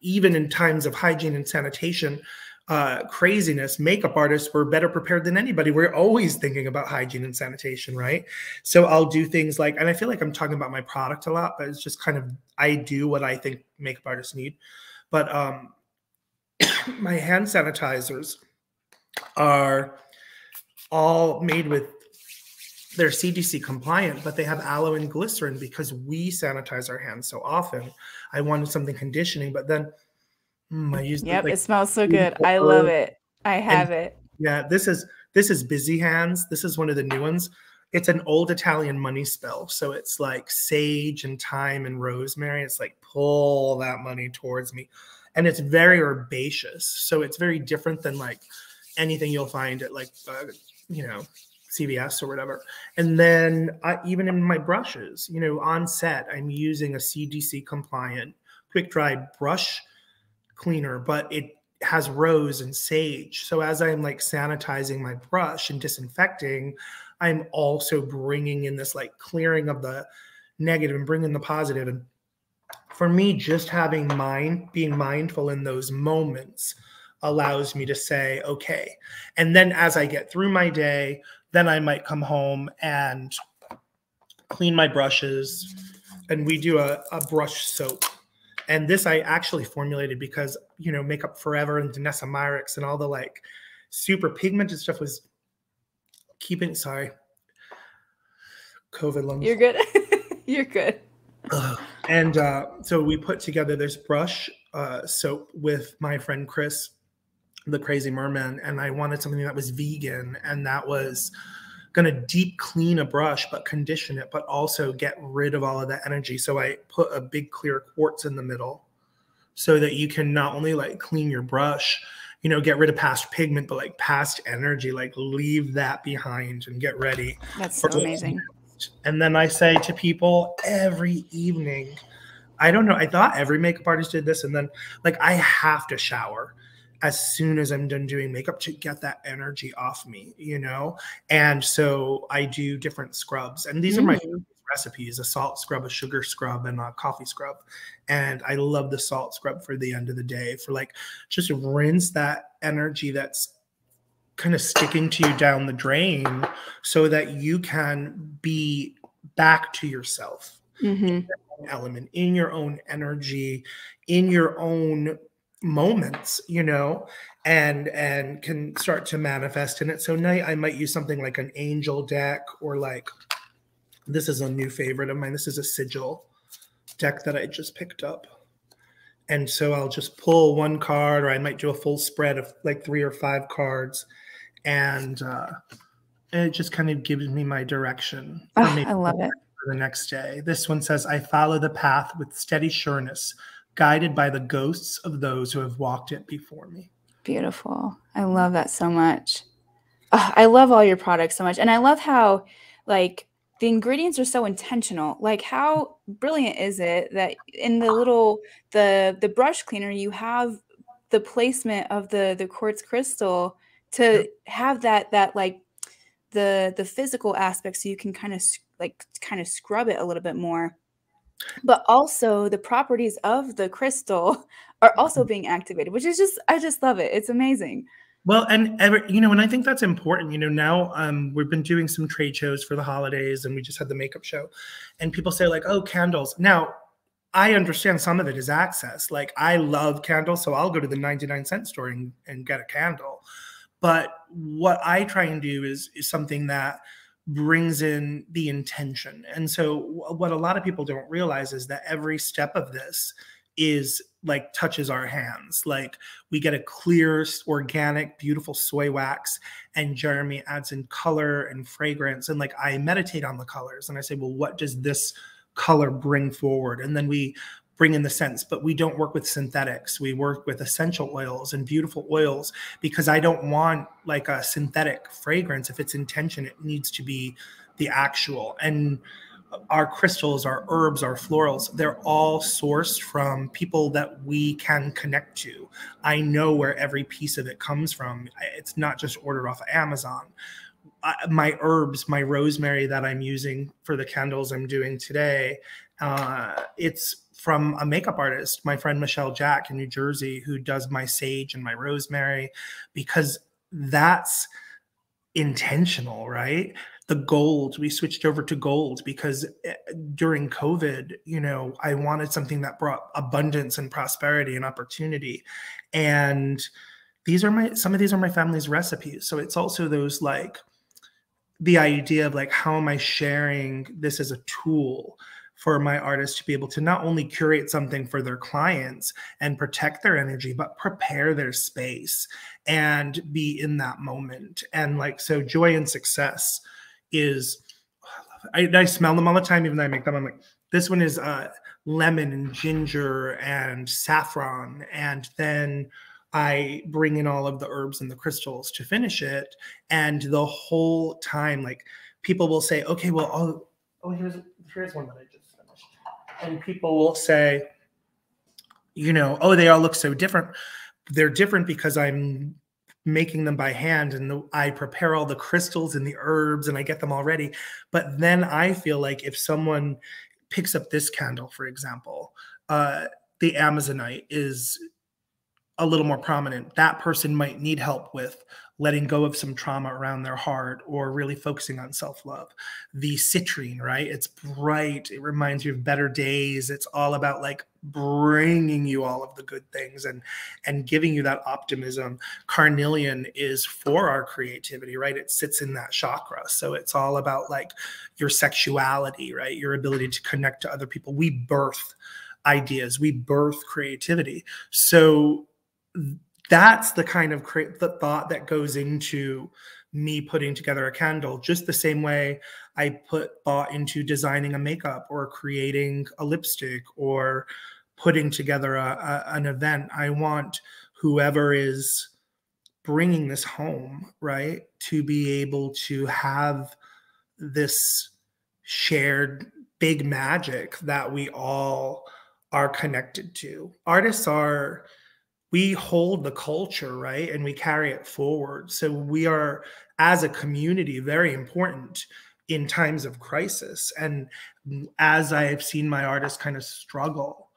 even in times of hygiene and sanitation, uh, craziness, makeup artists were better prepared than anybody. We're always thinking about hygiene and sanitation, right? So I'll do things like, and I feel like I'm talking about my product a lot, but it's just kind of I do what I think makeup artists need. But um, my hand sanitizers are all made with they're CDC compliant, but they have aloe and glycerin because we sanitize our hands so often. I wanted something conditioning, but then mm, I used the, Yep. like, It smells so good. I love it. I have it. yeah, this is this is busy hands. This is one of the new ones. It's an old Italian money spell. So it's like sage and thyme and rosemary. It's like pull that money towards me. And it's very herbaceous. So it's very different than like anything you'll find at like uh, you know, CVS or whatever. And then I, even in my brushes, you know, on set, I'm using a CDC compliant quick dry brush cleaner, but it has rose and sage. So as I'm like sanitizing my brush and disinfecting, I'm also bringing in this like clearing of the negative and bringing the positive. And for me, just having mind, being mindful in those moments allows me to say, okay. And then as I get through my day, then I might come home and clean my brushes. And we do a, a brush soap. And this I actually formulated because, you know, Make Up For Ever and Danessa Myricks and all the like super pigmented stuff was keeping, sorry, COVID lungs. You're good. You're good. and uh, so we put together this brush uh, soap with my friend Chris the crazy merman and i wanted something that was vegan and that was going to deep clean a brush but condition it but also get rid of all of that energy. So i put a big clear quartz in the middle so that you can not only like clean your brush you know get rid of past pigment but like past energy like leave that behind and get ready that's so amazing. and then i say to people every evening i don't know i thought every makeup artist did this and then like i have to shower as soon as I'm done doing makeup to get that energy off me, you know? And so I do different scrubs. And these mm. are my mm. recipes a salt scrub, a sugar scrub, and a coffee scrub. And I love the salt scrub for the end of the day for like just rinse that energy that's kind of sticking to you down the drain so that you can be back to yourself. Mm-hmm. element in your own energy in your own moments you know and and can start to manifest in it. So now i might use something like an angel deck or like this is a new favorite of mine. This is a sigil deck that i just picked up. And so i'll just pull one card or i might do a full spread of like three or five cards. And uh it just kind of gives me my direction oh, i love it. for the next day. This one says i follow the path with steady sureness guided by the ghosts of those who have walked it before me. Beautiful. I love that so much. Oh, I love all your products so much. And I love how, like, the ingredients are so intentional. Like, how brilliant is it that in the little the the brush cleaner you have the placement of the the quartz crystal to have that that like the the physical aspect so you can kind of like kind of scrub it a little bit more but also the properties of the crystal are also mm-hmm. being activated which is just i just love it. It's amazing. Well and ever you know and i think that's important you know now um, we've been doing some trade shows for the holidays and we just had the makeup show and people say like oh candles. Now i understand some of it is access. Like i love candles so i'll go to the 99 cent store and, and get a candle. But what i try and do is is something that brings in the intention. And so, what a lot of people don't realize is that every step of this is like touches our hands. Like we get a clear, organic, beautiful soy wax, and Jeremy adds in color and fragrance. And like I meditate on the colors and I say, well, what does this color bring forward? And then we bring in the scents, but we don't work with synthetics. We work with essential oils and beautiful oils because I don't want like a synthetic fragrance. If it's intention, it needs to be the actual. And our crystals, our herbs, our florals, they're all sourced from people that we can connect to. I know where every piece of it comes from. It's not just ordered off of Amazon. my herbs, my rosemary that I'm using for the candles I'm doing today, uh, it's from a makeup artist, my friend Michelle Jack in New Jersey, who does my sage and my rosemary, because that's intentional, right? The gold, we switched over to gold because eh, during COVID, you know, I wanted something that brought abundance and prosperity and opportunity. And these are my, some of these are my family's recipes. So it's also those like, the idea of like, how am I sharing this as a tool? For my artists to be able to not only curate something for their clients and protect their energy, but prepare their space and be in that moment. And like, so joy and success is, I, I smell them all the time, even though I make them. I'm like, this one is uh, lemon and ginger and saffron. And then I bring in all of the herbs and the crystals to finish it. And the whole time, like, people will say, okay, well, oh, oh here's, here's one that I and people will say, you know, oh, they all look so different. they're different because I'm making them by hand and the, I prepare all the crystals and the herbs and I get them all ready. But then I feel like if someone picks up this candle, for example, uh, the Amazonite is a little more prominent. That person might need help with letting go of some trauma around their heart or really focusing on self love. The citrine, right? It's bright. It reminds you of better days. It's all about like bringing you all of the good things and and giving you that optimism. Carnelian is for our creativity, right? It sits in that chakra. So it's all about like your sexuality, right? Your ability to connect to other people. We birth ideas, we birth creativity. So that's the kind of cre- the thought that goes into me putting together a candle just the same way i put thought into designing a makeup or creating a lipstick or putting together a, a, an event. I want whoever is bringing this home right to be able to have this shared big magic that we all are connected to. Artists are we hold the culture right? And we carry it forward. So we are as a community very important in times of crisis. And as i have seen my artists kind of struggle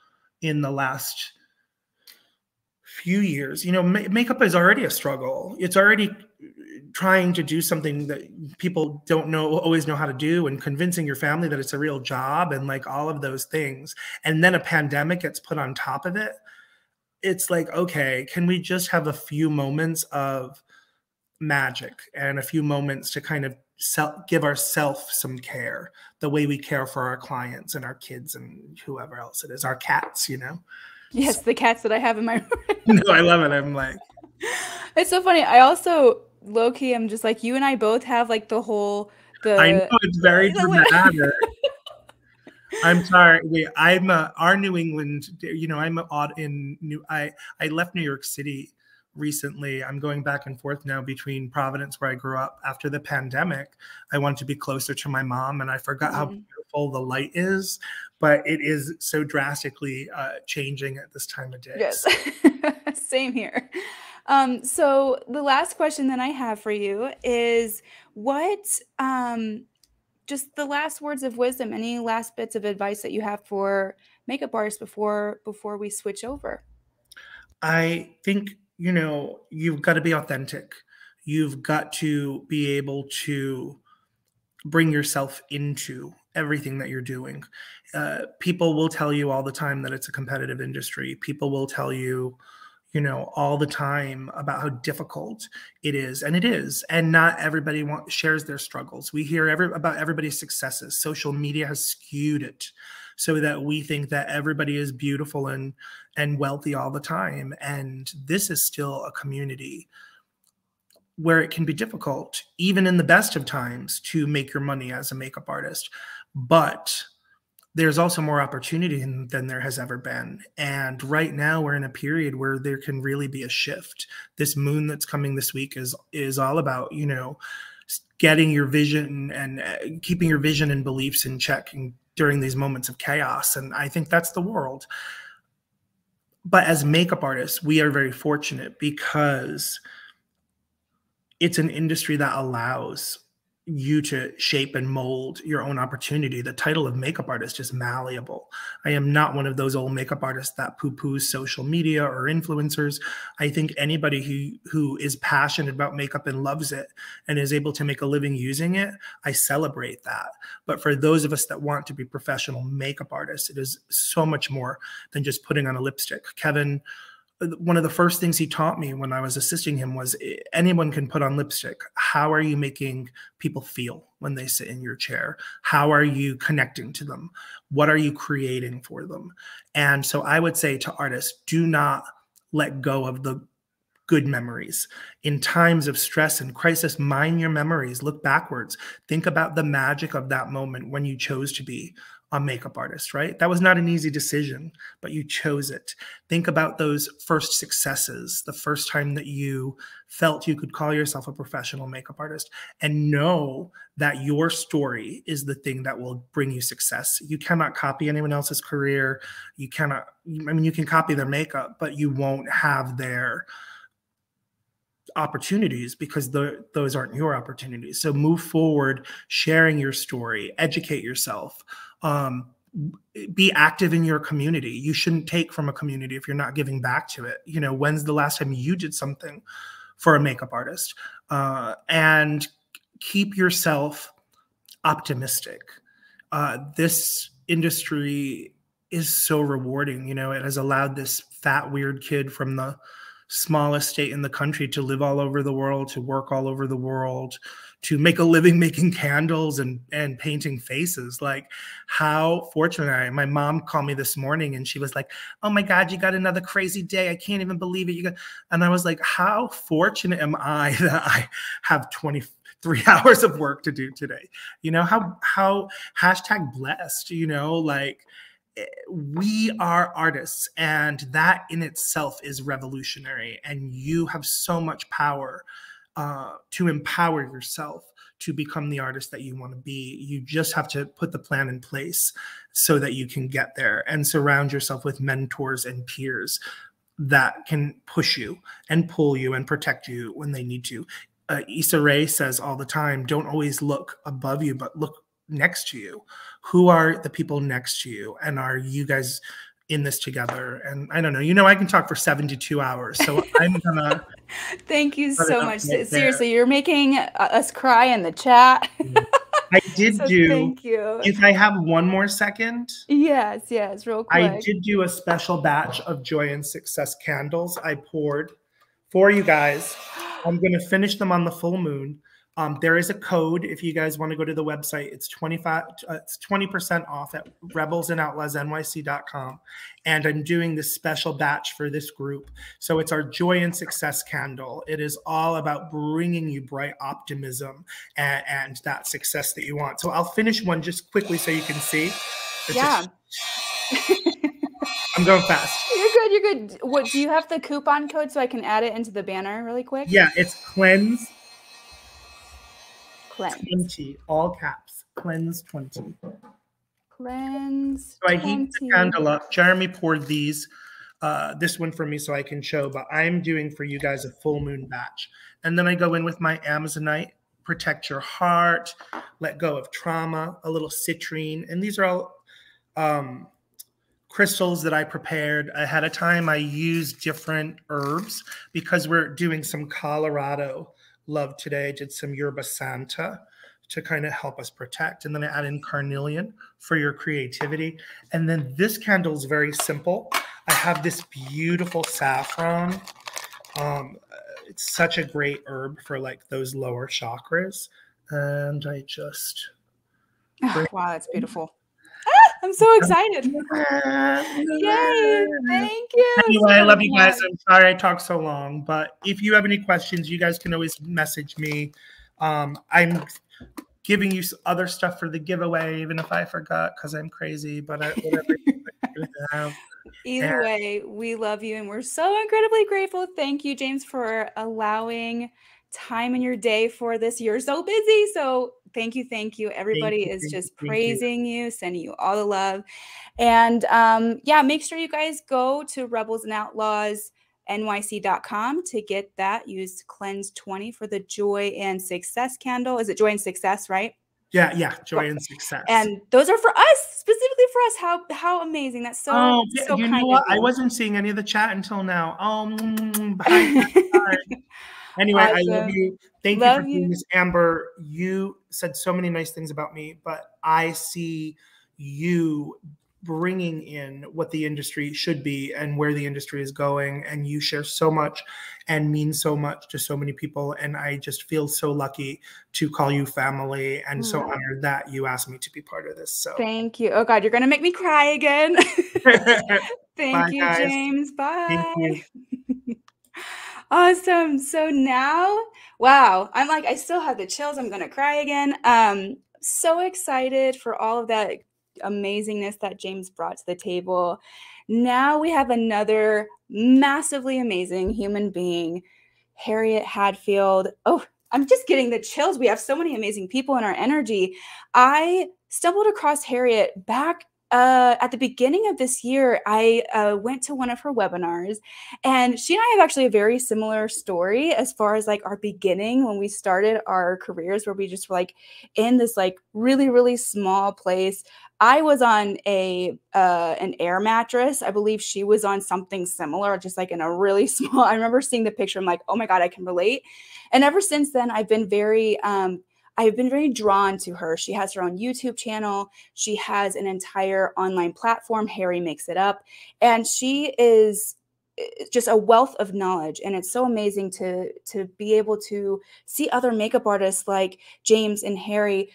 in the last few years you know ma- makeup is already a struggle. It's already trying to do something that people don't know always know how to do and convincing your family that it's a real job and like all of those things. And then a pandemic gets put on top of it it's like, okay, can we just have a few moments of magic and a few moments to kind of self, give ourselves some care the way we care for our clients and our kids and whoever else it is, our cats, you know? Yes, the cats that I have in my room. no, I love it. I'm like, it's so funny. I also low key, I'm just like you and I both have like the whole the. I know it's very dramatic. I'm sorry. I'm uh, our New England. You know, I'm odd in New. I I left New York City recently. I'm going back and forth now between Providence, where I grew up. After the pandemic, I wanted to be closer to my mom, and I forgot mm-hmm. how beautiful the light is. But it is so drastically uh, changing at this time of day. Yes, same here. Um, so the last question that I have for you is, what um, just the last words of wisdom any last bits of advice that you have for makeup artists before before we switch over? I think you know you've got to be authentic. You've got to be able to bring yourself into everything that you're doing. Uh, people will tell you all the time that it's a competitive industry. People will tell you you know all the time about how difficult it is and it is and not everybody want, shares their struggles. We hear every, about everybody's successes. Social media has skewed it so that we think that everybody is beautiful and and wealthy all the time and this is still a community where it can be difficult even in the best of times to make your money as a makeup artist. But there's also more opportunity than there has ever been. And right now we're in a period where there can really be a shift. This moon that's coming this week is is all about, you know, getting your vision and uh, keeping your vision and beliefs in check during these moments of chaos. And I think that's the world. But as makeup artists, we are very fortunate because it's an industry that allows you to shape and mold your own opportunity. The title of makeup artist is malleable. I am not one of those old makeup artists that poo-poos social media or influencers. I think anybody who who is passionate about makeup and loves it and is able to make a living using it, I celebrate that. But for those of us that want to be professional makeup artists, it is so much more than just putting on a lipstick. Kevyn one of the first things he taught me when I was assisting him was eh, anyone can put on lipstick. How are you making people feel when they sit in your chair? How are you connecting to them? What are you creating for them? And so I would say to artists, do not let go of the good memories. In times of stress and crisis, mine your memories, look backwards, think about the magic of that moment when you chose to be a makeup artist, right? That was not an easy decision, but you chose it. Think about those first successes, the first time that you felt you could call yourself a professional makeup artist, and know that your story is the thing that will bring you success. You cannot copy anyone else's career. You cannot, I mean, you can copy their makeup, but you won't have their opportunities because the, those aren't your opportunities. So move forward, sharing your story, educate yourself um, be active in your community. You shouldn't take from a community if you're not giving back to it. You know, when's the last time you did something for a makeup artist? Uh, and keep yourself optimistic. Uh, this industry is so rewarding. You know, it has allowed this fat, weird kid from the smallest state in the country to live all over the world, to work all over the world, to make a living making candles and and painting faces. Like how fortunate I am. My mom called me this morning and she was like, "Oh my God, you got another crazy day! I can't even believe it." You got, and I was like, "How fortunate am I that I have 20." three hours of work to do today you know how how hashtag blessed you know like eh, we are artists and that in itself is revolutionary and you have so much power uh, to empower yourself to become the artist that you want to be. You just have to put the plan in place so that you can get there and surround yourself with mentors and peers that can push you and pull you and protect you when they need to. Uh, Issa Rae says all the time, don't always look above you, but look next to you. Who are the people next to you? And are you guys in this together. And I don't know, you know, I can talk for 72 hours. So I'm gonna. Thank you so much. Seriously, you're making us cry in the chat. Mm-hmm. I did so do. Thank you. If I have one more second. Yes, yes, real quick. I did do a special batch of Joy and Success candles. I poured for you guys. I'm going to finish them on the full moon. Um, there is a code if you guys want to go to the website. It's 25 uh, it's 20% off at rebelsandoutlawsnyc.com. And I'm doing this special batch for this group. So it's our joy and success candle. It is all about bringing you bright optimism and, and that success that you want. So I'll finish one just quickly so you can see. It's yeah. I'm going fast. You're good. You're good. What do you have the coupon code so I can add it into the banner really quick? Yeah, it's cleanse Cleanse. 20, all caps. Cleanse 20. Cleanse. So I heat the candle up. Jeremy poured these, uh, this one for me so I can show, but I'm doing for you guys a full moon batch. And then I go in with my Amazonite, protect your heart, let go of trauma, a little citrine. And these are all um, crystals that I prepared ahead of time. I use different herbs because we're doing some Colorado love today. I did some yerba santa to kind of help us protect. And then I add in carnelian for your creativity. And then this candle is very simple. I have this beautiful saffron. Um, it's such a great herb for like those lower chakras. And I just. Oh, wow, that's beautiful. I'm so excited. Yay. Thank you. Anyway, I love you guys. I'm sorry I talked so long, but if you have any questions, you guys can always message me. Um, I'm giving you other stuff for the giveaway, even if I forgot because I'm crazy, but I, whatever. Either way, we love you and we're so incredibly grateful. Thank you, James, for allowing time in your day for this. You're so busy. So thank you. Thank you. Everybody thank is you, just praising you. you. sending you all the love. And um, yeah, make sure you guys go to Rebels and Outlaws nyc.com to get that use cleanse 20 for the joy and success candle is it joy and success right yeah yeah joy and success and those are for us specifically for us how how amazing that's so oh so you know what i wasn't seeing any of the chat until now um Anyway, awesome. I love you. Thank love you for doing this, Amber. You said so many nice things about me, but I see you bringing in what the industry should be and where the industry is going and you share so much and mean so much to so many people and i just feel so lucky to call you family and mm. so honored that you asked me to be part of this so thank you oh god you're gonna make me cry again thank Bye, you guys. james bye. Awesome. So now, wow, I'm like, I still have the chills. I'm going to cry again. Um, so excited for all of that amazingness that James brought to the table. Now we have another massively amazing human being, Harriet Hadfield. Oh, I'm just getting the chills. We have so many amazing people in our energy. I stumbled across Harriet back uh, at the beginning of this year, I uh, went to one of her webinars, and she and I have actually a very similar story as far as like our beginning when we started our careers, where we just were like in this like really really small place. I was on a uh, an air mattress. I believe she was on something similar, just like in a really small. I remember seeing the picture. I'm like, oh my god, I can relate. And ever since then, I've been very um, I've been very drawn to her. She has her own YouTube channel. She has an entire online platform, Harry Makes It Up. And she is just a wealth of knowledge and it's so amazing to to be able to see other makeup artists like James and Harry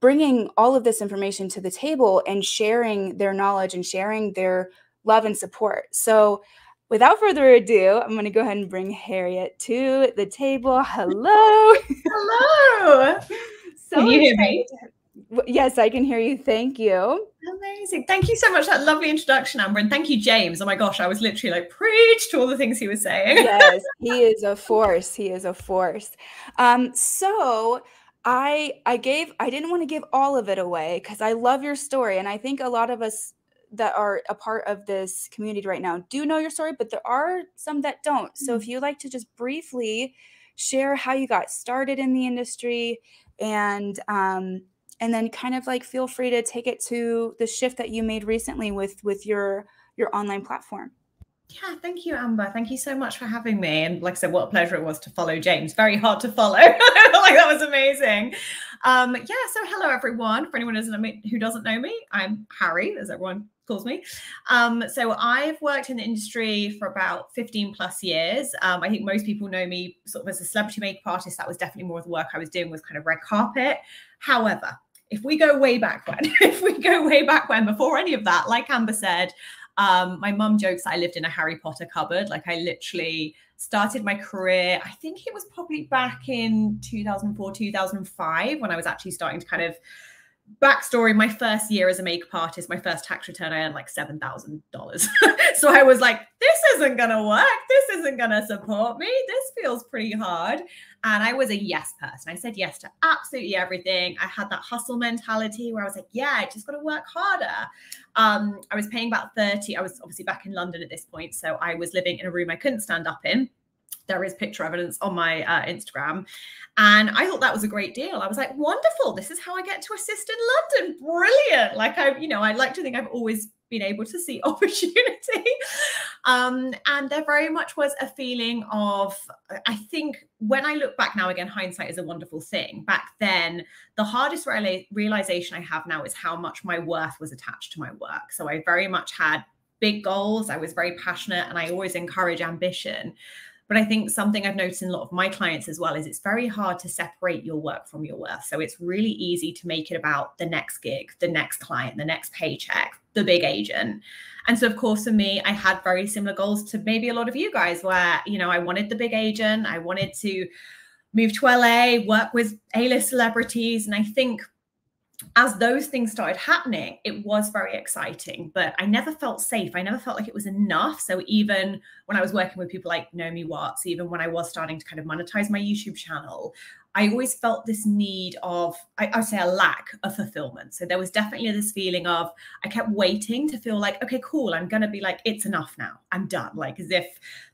bringing all of this information to the table and sharing their knowledge and sharing their love and support. So without further ado, I'm going to go ahead and bring Harriet to the table. Hello. Hello. so can you hear me? Yes, I can hear you. Thank you. Amazing. Thank you so much. For that lovely introduction, Amber. And thank you, James. Oh my gosh, I was literally like preach to all the things he was saying. yes, he is a force. He is a force. Um, so I I gave I didn't want to give all of it away because I love your story. And I think a lot of us that are a part of this community right now do know your story, but there are some that don't. So if mm-hmm. you'd like to just briefly share how you got started in the industry and um, and then kind of like feel free to take it to the shift that you made recently with with your your online platform. Yeah, thank you, Amber. Thank you so much for having me. And like I said, what a pleasure it was to follow James. Very hard to follow. like that was amazing. Um, yeah, so hello everyone. For anyone who doesn't know me, I'm Harry, as everyone calls me. Um, so I've worked in the industry for about 15 plus years. Um, I think most people know me sort of as a celebrity makeup artist. That was definitely more of the work I was doing was kind of red carpet. However, if we go way back when, if we go way back when, before any of that, like Amber said, um, my mum jokes I lived in a Harry Potter cupboard. Like I literally started my career, I think it was probably back in 2004, 2005, when I was actually starting to kind of backstory my first year as a makeup artist my first tax return i earned like seven thousand dollars. So i was like this isn't gonna work. This isn't gonna support me. This feels pretty hard. And i was a yes person. I said yes to absolutely everything. I had that hustle mentality where i was like yeah i just gotta work harder. Um, i was paying about 30 i was obviously back in london at this point so i was living in a room i couldn't stand up in there is picture evidence on my uh, Instagram. And I thought that was a great deal. I was like, wonderful. This is how I get to assist in London. Brilliant. Like I, you know, I like to think I've always been able to see opportunity. Um, and there very much was a feeling of, I think when I look back now, again, hindsight is a wonderful thing. Back then, the hardest realization I have now is how much my worth was attached to my work. So I very much had big goals. I was very passionate and I always encourage ambition. But I think something I've noticed in a lot of my clients as well is it's very hard to separate your work from your worth. So it's really easy to make it about the next gig, the next client, the next paycheck, the big agent. And so, of course, for me, I had very similar goals to maybe a lot of you guys where, you know, I wanted the big agent, I wanted to move to LA, work with A list celebrities. And I think as those things started happening, it was very exciting, but I never felt safe. I never felt like it was enough. So even when I was working with people like Naomi Watts, even when I was starting to kind of monetize my YouTube channel, I always felt this need of, I, I would say, a lack of fulfillment. So there was definitely this feeling of, I kept waiting to feel like, okay, cool, I'm going to be like, it's enough now. I'm done. Like as if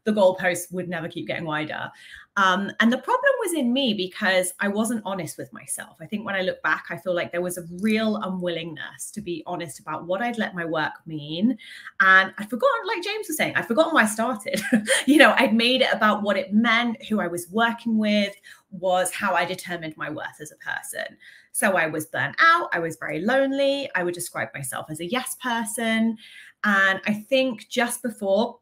the goalposts would never keep getting wider. Um, and the problem was in me because I wasn't honest with myself. I think when I look back, I feel like there was a real unwillingness to be honest about what I'd let my work mean. And I'd forgotten, like James was saying, I'd forgotten why I started. you know, I'd made it about what it meant, who I was working with, was how I determined my worth as a person. So I was burnt out. I was very lonely. I would describe myself as a yes person. And I think just before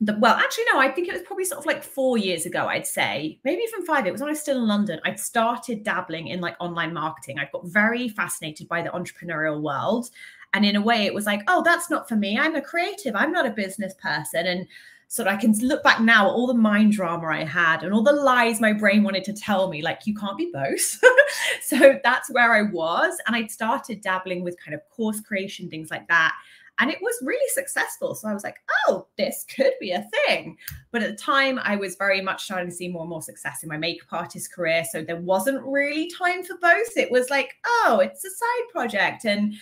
the, well, actually, no, I think it was probably sort of like four years ago, I'd say, maybe even five. It was when I was still in London. I'd started dabbling in like online marketing. I got very fascinated by the entrepreneurial world And in a way, it was like, oh, that's not for me. I'm a creative. I'm not a business person. And so I can look back now at all the mind drama I had and all the lies my brain wanted to tell me, like, you can't be both. so that's where I was. And I'd started dabbling with kind of course creation, things like that. And it was really successful. So I was like, oh, this could be a thing. But at the time, I was very much starting to see more and more success in my makeup artist career. So there wasn't really time for both. It was like, oh, it's a side project. And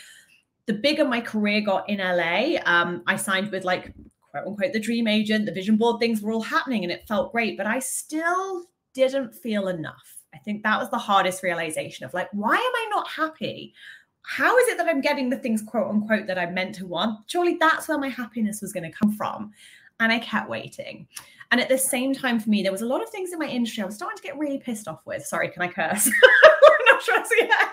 the bigger my career got in LA, um, I signed with like quote unquote the dream agent, the vision board things were all happening and it felt great, but I still didn't feel enough. I think that was the hardest realization of like, why am I not happy? How is it that I'm getting the things quote unquote that I'm meant to want? Surely that's where my happiness was going to come from. And I kept waiting. And at the same time, for me, there was a lot of things in my industry I was starting to get really pissed off with. Sorry, can I curse? I'm not sure. Yeah.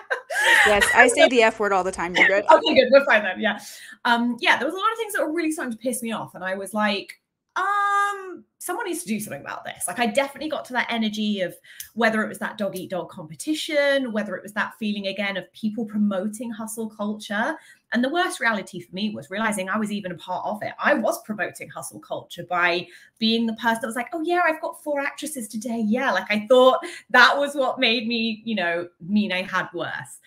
Yes, I say the F word all the time. You're good. okay, good. We're fine then. Yeah. Um, yeah, there was a lot of things that were really starting to piss me off. And I was like, um, someone needs to do something about this. Like I definitely got to that energy of whether it was that dog eat dog competition, whether it was that feeling again of people promoting hustle culture. And the worst reality for me was realizing I was even a part of it. I was promoting hustle culture by being the person that was like, oh, yeah, I've got four actresses today. Yeah. Like I thought that was what made me, you know, mean I had worse.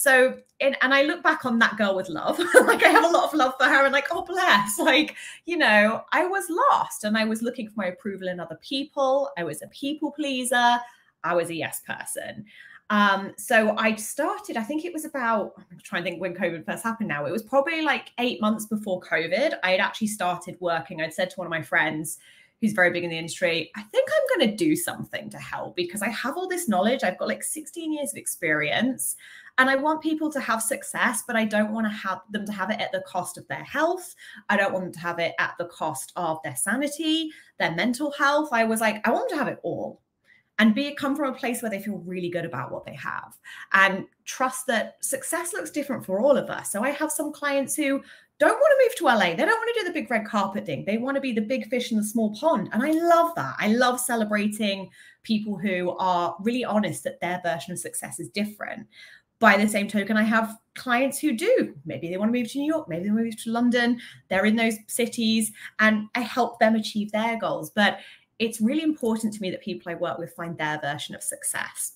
So, in, and I look back on that girl with love. like I have a lot of love for her and like, oh, bless. Like, you know, I was lost and I was looking for my approval in other people. I was a people pleaser. I was a yes person. Um, so I started, I think it was about, I'm trying to think when COVID first happened now. It was probably like eight months before COVID. I had actually started working. I'd said to one of my friends, who's very big in the industry, I think I'm going to do something to help because I have all this knowledge. I've got like 16 years of experience and I want people to have success, but I don't want to have them to have it at the cost of their health. I don't want them to have it at the cost of their sanity, their mental health. I was like, I want them to have it all and be come from a place where they feel really good about what they have and trust that success looks different for all of us. So I have some clients who don't want to move to LA. They don't want to do the big red carpet thing. They want to be the big fish in the small pond. And I love that. I love celebrating people who are really honest that their version of success is different. By the same token, I have clients who do. Maybe they want to move to New York, maybe they want to move to London. They're in those cities and I help them achieve their goals. But it's really important to me that people I work with find their version of success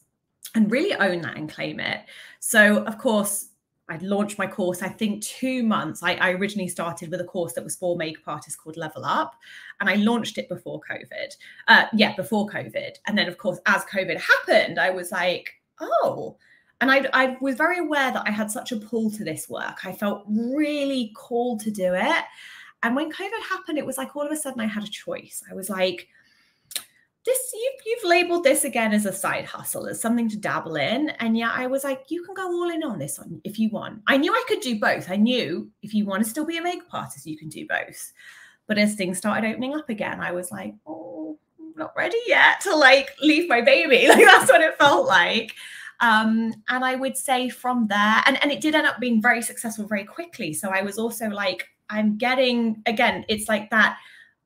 and really own that and claim it. So, of course, I'd launched my course, I think two months. I, I, originally started with a course that was for makeup artists called Level Up, and I launched it before COVID. Uh, yeah, before COVID. And then, of course, as COVID happened, I was like, oh, and I, I was very aware that I had such a pull to this work. I felt really called to do it. And when COVID happened, it was like all of a sudden I had a choice. I was like, this you've, you've labeled this again as a side hustle as something to dabble in and yeah i was like you can go all in on this one if you want i knew i could do both i knew if you want to still be a makeup artist you can do both but as things started opening up again i was like oh I'm not ready yet to like leave my baby like that's what it felt like um, and i would say from there and, and it did end up being very successful very quickly so i was also like i'm getting again it's like that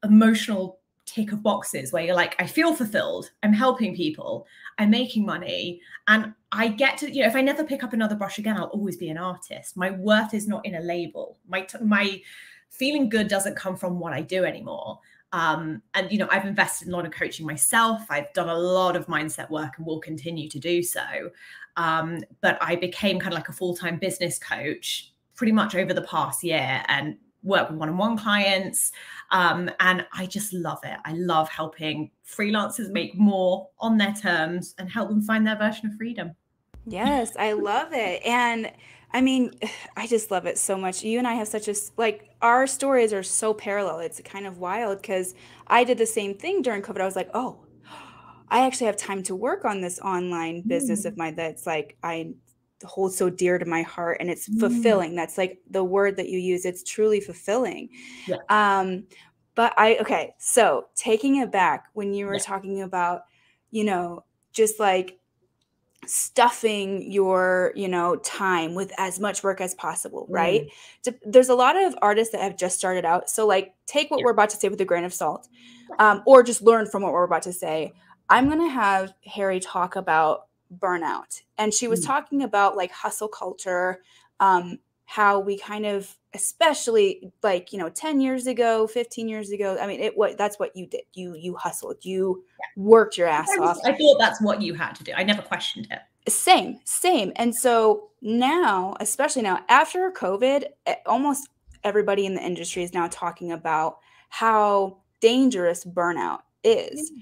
emotional tick of boxes where you're like, I feel fulfilled, I'm helping people, I'm making money, and I get to, you know, if I never pick up another brush again, I'll always be an artist. My worth is not in a label. My my feeling good doesn't come from what I do anymore. Um, and you know, I've invested in a lot of coaching myself. I've done a lot of mindset work and will continue to do so. Um, but I became kind of like a full-time business coach pretty much over the past year and work with one-on-one clients um, and i just love it i love helping freelancers make more on their terms and help them find their version of freedom yes i love it and i mean i just love it so much you and i have such a like our stories are so parallel it's kind of wild because i did the same thing during covid i was like oh I actually have time to work on this online business mm. of mine that's like I hold so dear to my heart and it's mm. fulfilling that's like the word that you use it's truly fulfilling yeah. um but i okay so taking it back when you were yeah. talking about you know just like stuffing your you know time with as much work as possible right mm. there's a lot of artists that have just started out so like take what yeah. we're about to say with a grain of salt um, or just learn from what we're about to say i'm going to have harry talk about burnout and she was mm. talking about like hustle culture um, how we kind of especially like you know 10 years ago 15 years ago i mean it what that's what you did. You you hustled. You yeah. worked your ass I was, off. I thought that's what you had to do. I never questioned it. Same same. And so now especially now after covid almost everybody in the industry is now talking about how dangerous burnout is. Mm-hmm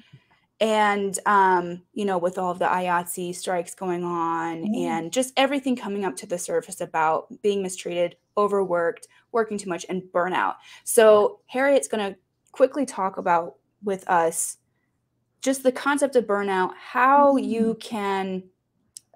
and um, you know, with all of the IATSE strikes going on mm. and just everything coming up to the surface about being mistreated, overworked, working too much, and burnout. So Harriet's going to quickly talk about with us just the concept of burnout, how mm. you can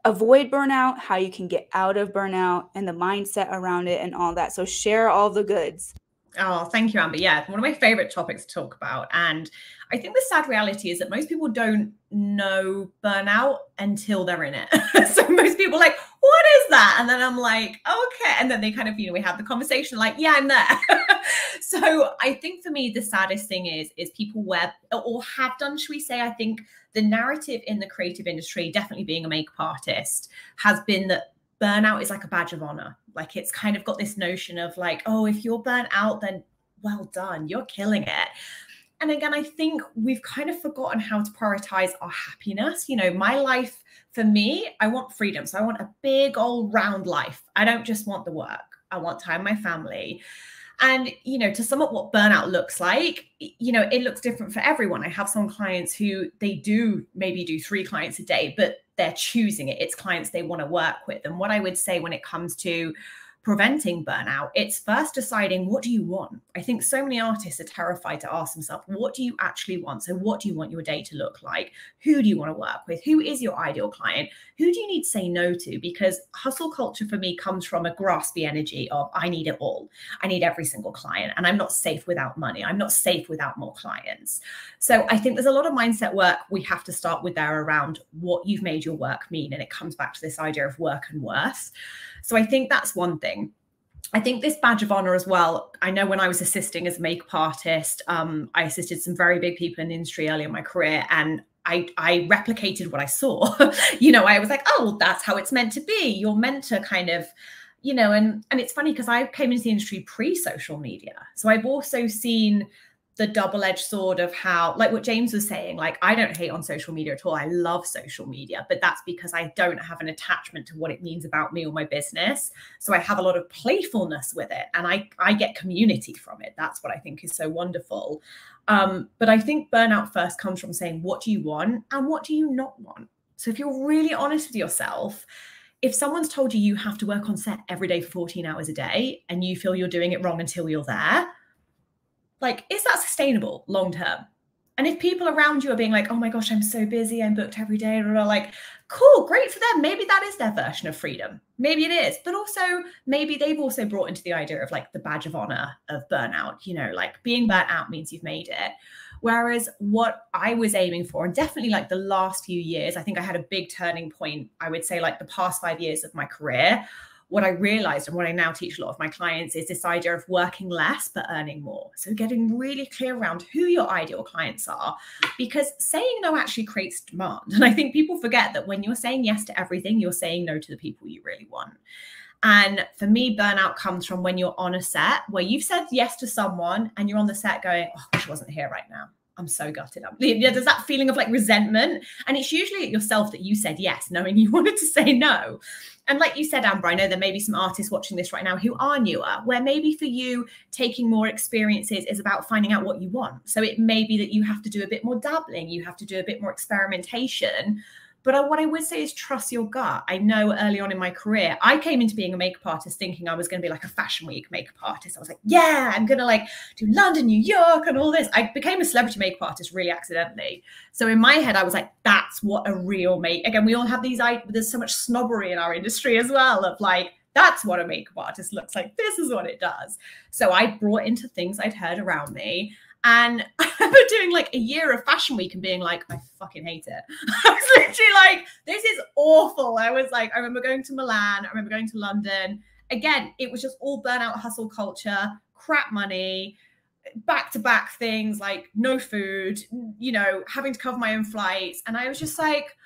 avoid burnout, how you can get out of burnout, and the mindset around it, and all that. So share all the goods. Oh, thank you, Amber. Yeah, one of my favorite topics to talk about. And I think the sad reality is that most people don't know burnout until they're in it. so most people like, what is that? And then I'm like, okay. And then they kind of, you know, we have the conversation like, yeah, I'm there. so I think for me, the saddest thing is, is people wear or have done, should we say, I think the narrative in the creative industry, definitely being a makeup artist, has been that burnout is like a badge of honor. Like it's kind of got this notion of like, oh, if you're burnt out, then well done, you're killing it. And again, I think we've kind of forgotten how to prioritize our happiness. You know, my life for me, I want freedom. So I want a big old round life. I don't just want the work, I want time, my family. And, you know, to sum up what burnout looks like, you know, it looks different for everyone. I have some clients who they do maybe do three clients a day, but they're choosing it. It's clients they want to work with. And what I would say when it comes to preventing burnout, it's first deciding what do you want? I think so many artists are terrified to ask themselves, what do you actually want? So, what do you want your day to look like? Who do you want to work with? Who is your ideal client? Who do you need to say no to? Because hustle culture for me comes from a graspy energy of I need it all. I need every single client, and I'm not safe without money. I'm not safe without more clients. So, I think there's a lot of mindset work we have to start with there around what you've made your work mean. And it comes back to this idea of work and worth. So I think that's one thing. I think this badge of honor as well. I know when I was assisting as a makeup artist, um, I assisted some very big people in the industry early in my career, and I, I replicated what I saw. you know, I was like, oh, that's how it's meant to be. You're meant to kind of, you know, and and it's funny because I came into the industry pre-social media, so I've also seen the double-edged sword of how like what james was saying like i don't hate on social media at all. I love social media but that's because i don't have an attachment to what it means about me or my business. So i have a lot of playfulness with it and i i get community from it. That's what i think is so wonderful um, but i think burnout first comes from saying what do you want and what do you not want? So if you're really honest with yourself if someone's told you you have to work on set every day for 14 hours a day and you feel you're doing it wrong until you're there like is that sustainable long term and if people around you are being like oh my gosh i'm so busy i'm booked every day and like cool great for them. Maybe that is their version of freedom. Maybe it is. But also maybe they've also brought into the idea of like the badge of honor of burnout you know like being burnt out means you've made it. Whereas what i was aiming for and definitely like the last few years i think i had a big turning point i would say like the past five years of my career what I realized and what I now teach a lot of my clients is this idea of working less but earning more. So getting really clear around who your ideal clients are, because saying no actually creates demand. And I think people forget that when you're saying yes to everything, you're saying no to the people you really want. And for me, burnout comes from when you're on a set where you've said yes to someone and you're on the set going, oh, I wasn't here right now. I'm so gutted. I'm, yeah, there's that feeling of like resentment. And it's usually at yourself that you said yes, knowing you wanted to say no. And like you said, Amber, I know there may be some artists watching this right now who are newer, where maybe for you, taking more experiences is about finding out what you want. So it may be that you have to do a bit more dabbling, you have to do a bit more experimentation but I, what I would say is trust your gut. I know early on in my career, I came into being a makeup artist thinking I was going to be like a fashion week makeup artist. I was like, yeah, I'm going to like do London, New York, and all this. I became a celebrity makeup artist really accidentally. So in my head, I was like, that's what a real make. Again, we all have these. I, there's so much snobbery in our industry as well of like, that's what a makeup artist looks like. This is what it does. So I brought into things I'd heard around me. And I remember doing like a year of fashion week and being like, I fucking hate it. I was literally like, this is awful. I was like, I remember going to Milan, I remember going to London. Again, it was just all burnout hustle culture, crap money, back to back things like no food, you know, having to cover my own flights. And I was just like,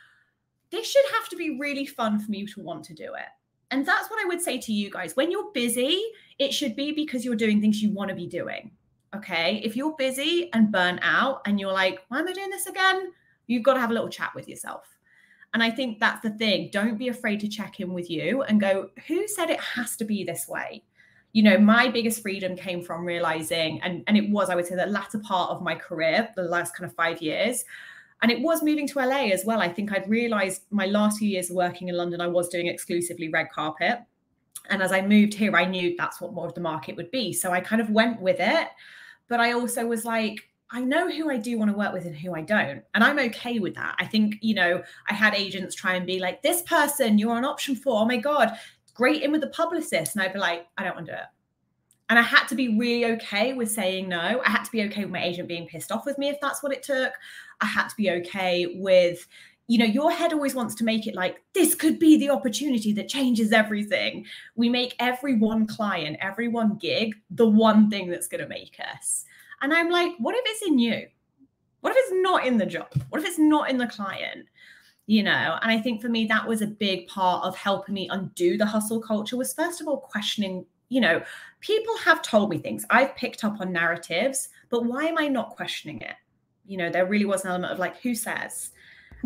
this should have to be really fun for me to want to do it. And that's what I would say to you guys. When you're busy, it should be because you're doing things you want to be doing. Okay. If you're busy and burnt out and you're like, why am I doing this again? You've got to have a little chat with yourself. And I think that's the thing. Don't be afraid to check in with you and go, who said it has to be this way? You know, my biggest freedom came from realizing, and, and it was, I would say, the latter part of my career, the last kind of five years. And it was moving to LA as well. I think I'd realized my last few years working in London, I was doing exclusively red carpet. And as I moved here, I knew that's what more of the market would be. So I kind of went with it. But I also was like, I know who I do want to work with and who I don't. And I'm okay with that. I think, you know, I had agents try and be like, this person you're on option for. Oh my God, great in with the publicist. And I'd be like, I don't want to do it. And I had to be really okay with saying no. I had to be okay with my agent being pissed off with me if that's what it took. I had to be okay with, you know, your head always wants to make it like this could be the opportunity that changes everything. We make every one client, every one gig, the one thing that's going to make us. And I'm like, what if it's in you? What if it's not in the job? What if it's not in the client? You know, and I think for me, that was a big part of helping me undo the hustle culture was first of all questioning, you know, people have told me things. I've picked up on narratives, but why am I not questioning it? You know, there really was an element of like, who says?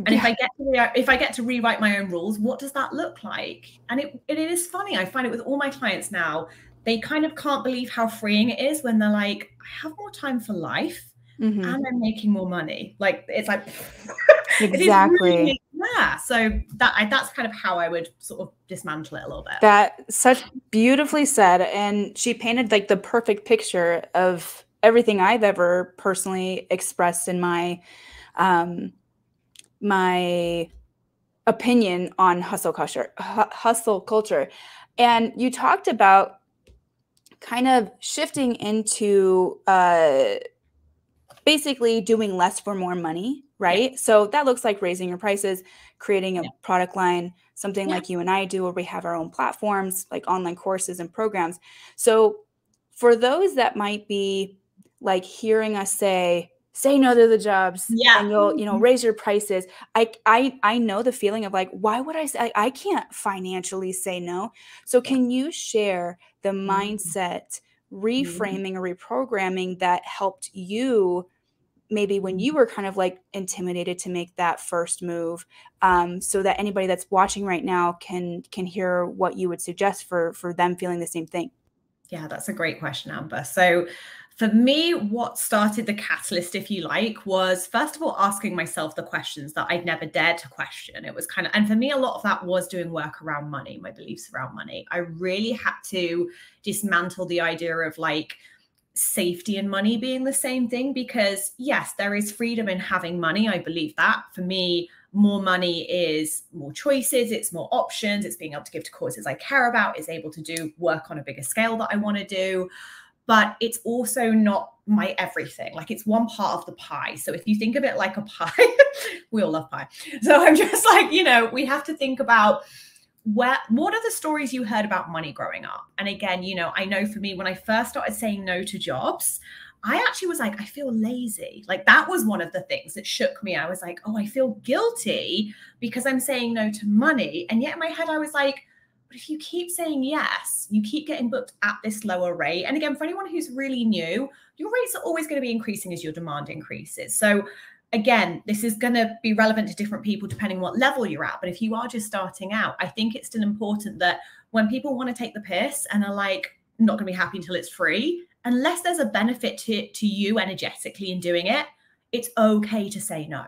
And yeah. if I get to re- if I get to rewrite my own rules, what does that look like? And it, it is funny. I find it with all my clients now they kind of can't believe how freeing it is when they're like, I have more time for life mm-hmm. and I'm making more money. Like it's like exactly. it really, yeah. So that I, that's kind of how I would sort of dismantle it a little bit. That such beautifully said, and she painted like the perfect picture of everything I've ever personally expressed in my um my opinion on hustle culture hustle culture and you talked about kind of shifting into uh, basically doing less for more money, right? Yeah. So that looks like raising your prices, creating a yeah. product line, something yeah. like you and I do, where we have our own platforms, like online courses and programs. So for those that might be like hearing us say, say no to the jobs yeah. and you'll you know mm-hmm. raise your prices. I i i know the feeling of like why would i say I, can't financially say no. So can you share the mm-hmm. mindset mm-hmm. reframing or reprogramming that helped you maybe when you were kind of like intimidated to make that first move um, so that anybody that's watching right now can can hear what you would suggest for for them feeling the same thing? Yeah that's a great question amber. So for me, what started the catalyst, if you like, was first of all asking myself the questions that I'd never dared to question. It was kind of, and for me, a lot of that was doing work around money, my beliefs around money. I really had to dismantle the idea of like, safety and money being the same thing because yes there is freedom in having money i believe that for me more money is more choices it's more options it's being able to give to causes i care about it's able to do work on a bigger scale that i want to do but it's also not my everything. Like it's one part of the pie. So if you think of it like a pie, we all love pie. So I'm just like, you know, we have to think about where what are the stories you heard about money growing up? And again, you know, I know for me when I first started saying no to jobs, I actually was like, I feel lazy. Like that was one of the things that shook me. I was like, oh, I feel guilty because I'm saying no to money. And yet in my head, I was like, but if you keep saying yes, you keep getting booked at this lower rate. And again, for anyone who's really new, your rates are always going to be increasing as your demand increases. So again, this is going to be relevant to different people depending what level you're at. But if you are just starting out, I think it's still important that when people want to take the piss and are like, not going to be happy until it's free, unless there's a benefit to, to you energetically in doing it, it's okay to say no.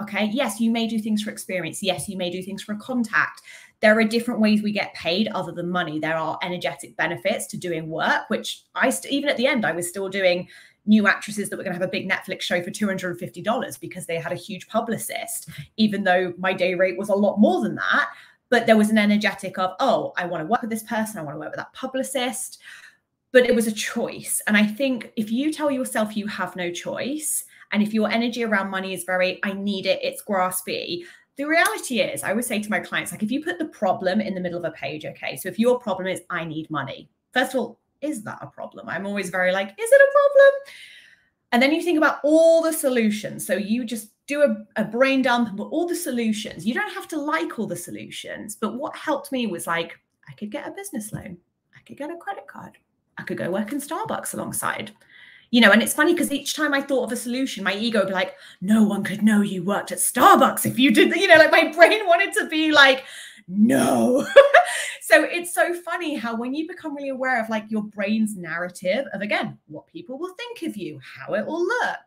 Okay. Yes, you may do things for experience. Yes, you may do things for a contact there are different ways we get paid other than money. There are energetic benefits to doing work, which I st- even at the end I was still doing new actresses that were going to have a big Netflix show for $250 because they had a huge publicist, even though my day rate was a lot more than that. But there was an energetic of, oh, I want to work with this person, I want to work with that publicist. But it was a choice. And I think if you tell yourself you have no choice, and if your energy around money is very, I need it, it's graspy, the reality is, I would say to my clients, like if you put the problem in the middle of a page, okay, so if your problem is, I need money, first of all, is that a problem? I'm always very like, is it a problem? And then you think about all the solutions. So you just do a, a brain dump and put all the solutions. You don't have to like all the solutions. But what helped me was like, I could get a business loan. I could get a credit card. I could go work in Starbucks alongside. You know, and it's funny because each time I thought of a solution, my ego would be like, no one could know you worked at Starbucks if you did, you know, like my brain wanted to be like, no. so it's so funny how when you become really aware of like your brain's narrative of again, what people will think of you, how it will look,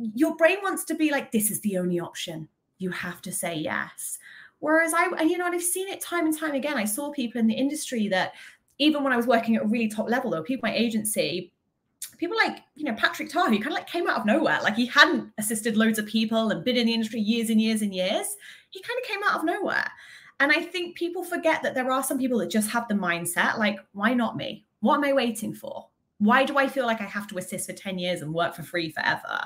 your brain wants to be like, this is the only option. You have to say yes. Whereas I, and you know, and I've seen it time and time again. I saw people in the industry that even when I was working at a really top level, though, people my agency, people like, you know, Patrick Ta, who kind of like came out of nowhere. Like he hadn't assisted loads of people and been in the industry years and years and years. He kind of came out of nowhere. And I think people forget that there are some people that just have the mindset like, why not me? What am I waiting for? Why do I feel like I have to assist for 10 years and work for free forever?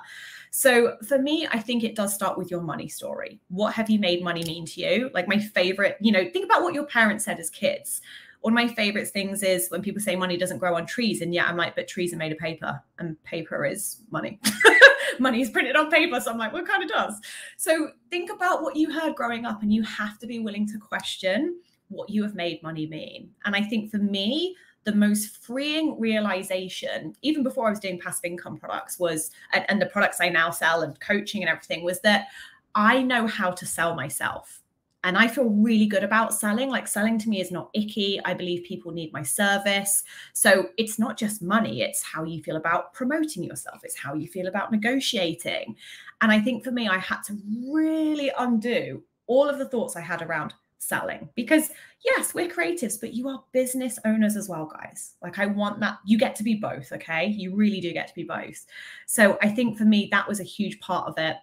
So for me, I think it does start with your money story. What have you made money mean to you? Like my favorite, you know, think about what your parents said as kids. One of my favorite things is when people say money doesn't grow on trees. And yeah, I'm like, but trees are made of paper and paper is money. money is printed on paper. So I'm like, well, kind of does. So think about what you heard growing up and you have to be willing to question what you have made money mean. And I think for me, the most freeing realization, even before I was doing passive income products, was and, and the products I now sell and coaching and everything, was that I know how to sell myself. And I feel really good about selling. Like selling to me is not icky. I believe people need my service. So it's not just money, it's how you feel about promoting yourself, it's how you feel about negotiating. And I think for me, I had to really undo all of the thoughts I had around selling because yes we're creatives but you are business owners as well guys like i want that you get to be both okay you really do get to be both so i think for me that was a huge part of it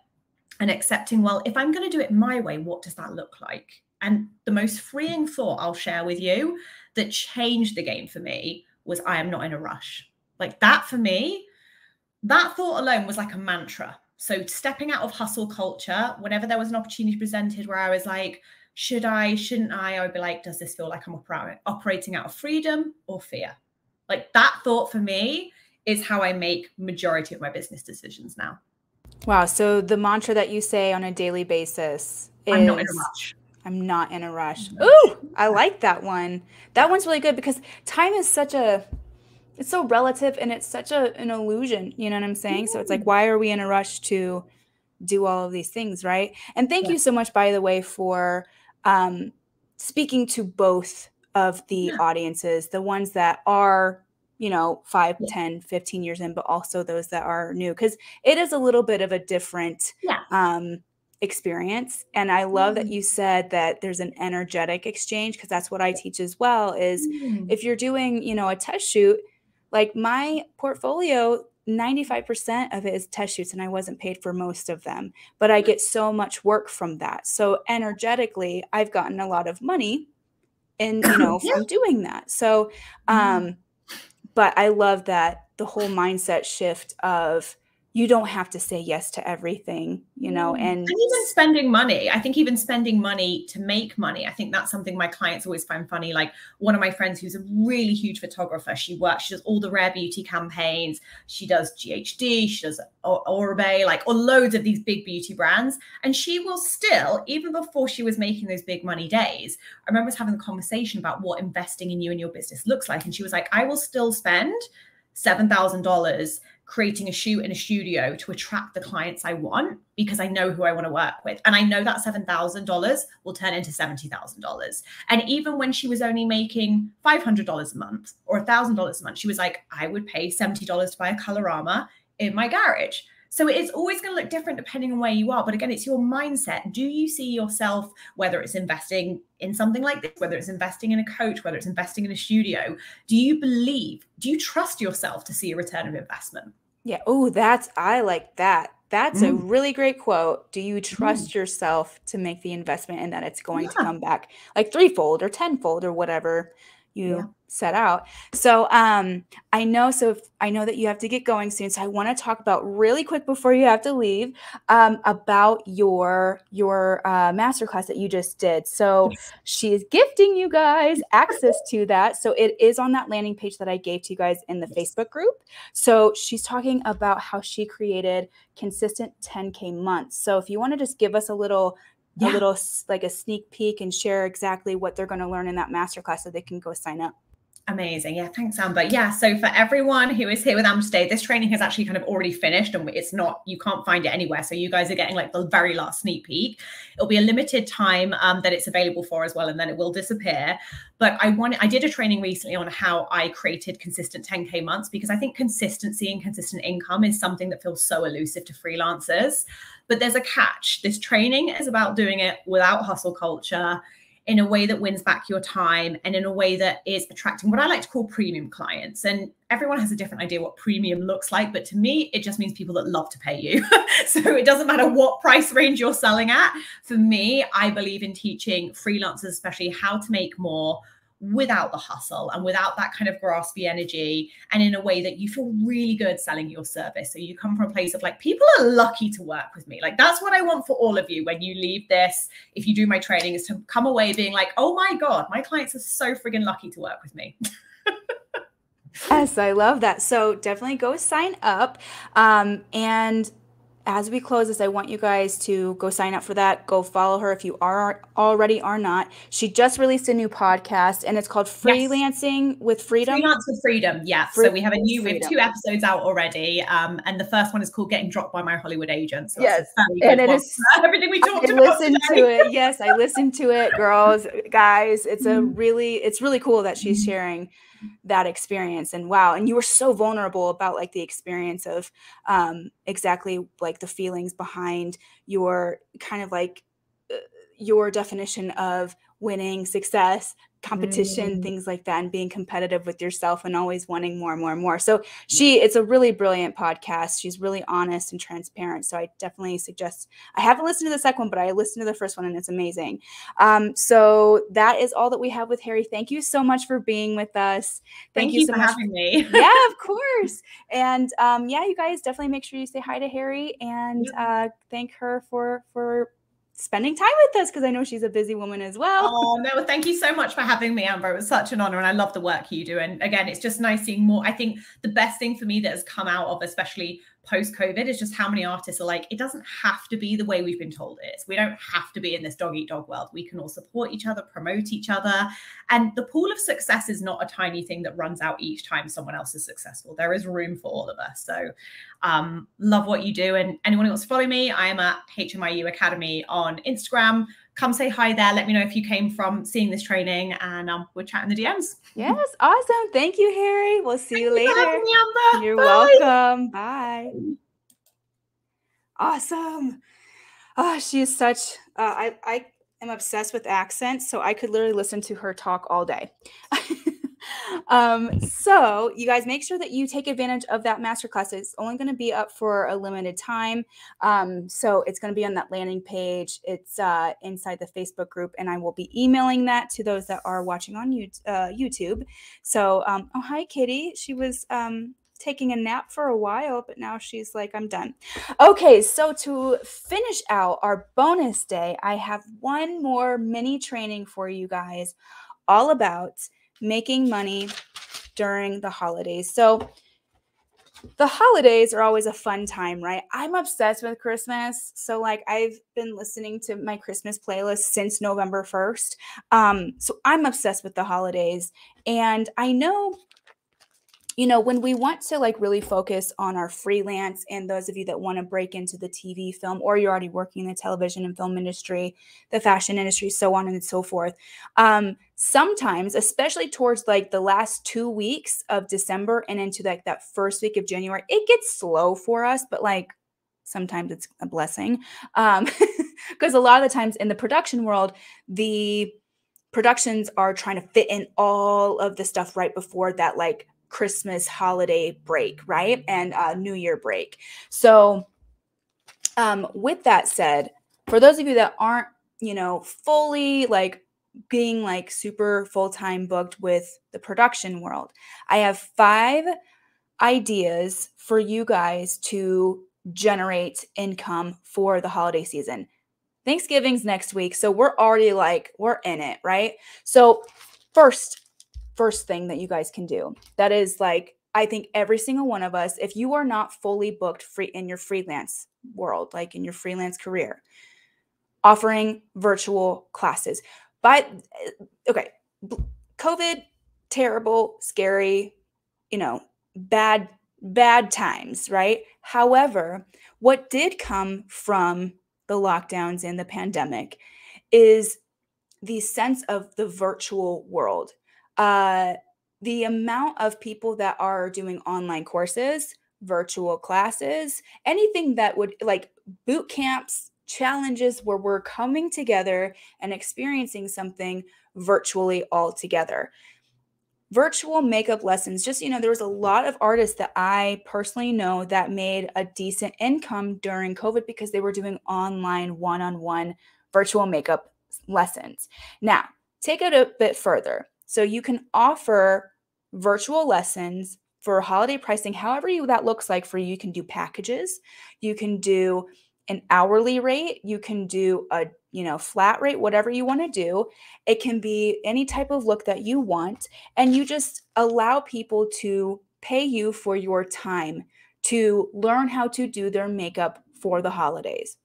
and accepting well if i'm going to do it my way what does that look like and the most freeing thought i'll share with you that changed the game for me was i am not in a rush like that for me that thought alone was like a mantra so stepping out of hustle culture whenever there was an opportunity presented where i was like should I, shouldn't I? I would be like, does this feel like I'm oper- operating out of freedom or fear? Like that thought for me is how I make majority of my business decisions now. Wow. So the mantra that you say on a daily basis is I'm not in a rush. I'm not in a rush. Ooh, I like that one. That one's really good because time is such a it's so relative and it's such a an illusion, you know what I'm saying? So it's like why are we in a rush to do all of these things, right? And thank yeah. you so much by the way for um, speaking to both of the yeah. audiences, the ones that are, you know, 5, yeah. 10, 15 years in, but also those that are new, because it is a little bit of a different yeah. um, experience. And I love mm. that you said that there's an energetic exchange, because that's what I teach as well, is mm. if you're doing, you know, a test shoot, like my portfolio 95% of it is test shoots and I wasn't paid for most of them, but I get so much work from that. So energetically, I've gotten a lot of money and you know from doing that. So mm-hmm. But I love that the whole mindset shift of you don't have to say yes to everything, you know, mm. and, and, even spending money. I think even spending money to make money. I think that's something my clients always find funny. Like one of my friends who's a really huge photographer, she works, she does all the rare beauty campaigns. She does GHD, she does Oribe, like or loads of these big beauty brands. And she will still, even before she was making those big money days, I remember us having a conversation about what investing in you and your business looks like. And she was like, I will still spend $7,000 creating a shoot in a studio to attract the clients I want because I know who I want to work with. And I know that $7,000 will turn into $70,000. And even when she was only making $500 a month or $1,000 a month, she was like, I would pay $70 to buy a Colorama in my garage. So it's always going to look different depending on where you are. But again, it's your mindset. Do you see yourself, whether it's investing in something like this, whether it's investing in a coach, whether it's investing in a studio, do you believe, do you trust yourself to see a return of investment? Yeah. Oh, that's, I like that. That's mm. a really great quote. Do you trust mm. yourself to make the investment and that it's going yeah. to come back like threefold or tenfold or whatever you yeah. set out. So um I know so if, I know that you have to get going soon. So I want to talk about really quick before you have to leave um about your your uh masterclass that you just did. So yes. she is gifting you guys access to that. So it is on that landing page that I gave to you guys in the yes. Facebook group. So she's talking about how she created consistent 10k months. So if you want to just give us a little yeah. a little like a sneak peek and share exactly what they're going to learn in that masterclass so they can go sign up? Amazing. Yeah, thanks, Amber. Yeah, so for everyone who is here with Amber today, this training has actually kind of already finished and it's not, you can't find it anywhere. So you guys are getting like the very last sneak peek. It'll be a limited time um, that it's available for as well, and then it will disappear. But I wanted, I did a training recently on how I created consistent 10K months because I think consistency and consistent income is something that feels so elusive to freelancers. But there's a catch. This training is about doing it without hustle culture in a way that wins back your time and in a way that is attracting what I like to call premium clients. And everyone has a different idea what premium looks like, but to me, it just means people that love to pay you. so it doesn't matter what price range you're selling at. For me, I believe in teaching freelancers, especially how to make more without the hustle and without that kind of graspy energy and in a way that you feel really good selling your service. So you come from a place of like people are lucky to work with me. Like that's what i want for all of you when you leave this if you do my training is to come away being like oh my god my clients are so friggin lucky to work with me. Yes i love that. So definitely go sign up um, and as we close this, I want you guys to go sign up for that. Go follow her if you are already are not. She just released a new podcast and it's called Freelancing yes. with Freedom. Freelance with Freedom. Yeah. Free- so we have a new, we have two episodes out already. Um, and the first one is called Getting Dropped by My Hollywood Agent. So yes. And it is everything we talked I about. Listen to it. Yes, I listened to it, girls, guys. It's a really, it's really cool that she's mm-hmm. sharing that experience. And wow and you were so vulnerable about like the experience of um exactly like the feelings behind your kind of like uh, your definition of winning success competition, mm. things like that, and being competitive with yourself and always wanting more and more and more. So she, it's a really brilliant podcast. She's really honest and transparent. So I definitely suggest. I haven't listened to the second one, but I listened to the first one, and it's amazing. Um, so that is all that we have with Harry. Thank you so much for being with us. Thank, Thank you, you, so much having me. yeah, of course. And um, yeah, you guys definitely make sure you say hi to Harry and uh, thank her for for spending time with us because I know she's a busy woman as well. Oh, no, thank you so much for having me, Amber. It was such an honor and I love the work you do. And again, it's just nice seeing more. I think the best thing for me that has come out of, especially post COVID is just how many artists are like, it doesn't have to be the way we've been told it is. We don't have to be in this dog eat dog world. We can all support each other, promote each other. And the pool of success is not a tiny thing that runs out each time someone else is successful. There is room for all of us. So um, love what you do. And anyone who wants to follow me, I am at HMIU Academy on Instagram come say hi there. Let me know if you came from seeing this training and um, we'll chat in the DMs. Yes, awesome. Thank you, Harry. We'll see you later. You You're Bye. welcome. Bye. Awesome. Oh, she is such, uh, I, I am obsessed with accents, so I could literally listen to her talk all day. um, so you guys make sure that you take advantage of that masterclass. It's only going to be up for a limited time. Um, so it's going to be on that landing page. It's uh, inside the Facebook group, and I will be emailing that to those that are watching on uh, YouTube. So, um, oh, hi, Kitty. She was um, taking a nap for a while, but now she's like, I'm done. Okay, so to finish out our bonus day, I have one more mini training for you guys all about making money during the holidays. So, the holidays are always a fun time, right? I'm obsessed with Christmas. So, like, I've been listening to my Christmas playlist since November 1st. Um, so, I'm obsessed with the holidays. And I know you know, when we want to like really focus on our freelance and those of you that want to break into the TV, film, or you're already working in the television and film industry, the fashion industry, so on and so forth. Um, sometimes, especially towards like the last two weeks of December and into like that first week of January, it gets slow for us, but like sometimes it's a blessing. Um, because a lot of the times in the production world, the productions are trying to fit in all of the stuff right before that like Christmas holiday break, right? And uh, New Year break. So, um, with that said, for those of you that aren't, you know, fully like being like super full time booked with the production world, I have five ideas for you guys to generate income for the holiday season. Thanksgiving's next week. So we're already like, we're in it, right? So, first, first thing that you guys can do. That is like, I think every single one of us, if you are not fully booked free in your freelance world, like in your freelance career, offering virtual classes. But okay, COVID, terrible, scary, you know, bad, bad times, right? However, what did come from the lockdowns and the pandemic is the sense of the virtual world. Uh, the amount of people that are doing online courses, virtual classes, anything that would like boot camps, challenges where we're coming together and experiencing something virtually all together. Virtual makeup lessons, just you know, there was a lot of artists that I personally know that made a decent income during COVID because they were doing online one on one virtual makeup lessons. Now, take it a bit further. So you can offer virtual lessons for holiday pricing, however you that looks like for you. You can do packages, you can do an hourly rate, you can do a you know flat rate, whatever you want to do. It can be any type of look that you want, and you just allow people to pay you for your time to learn how to do their makeup for the holidays.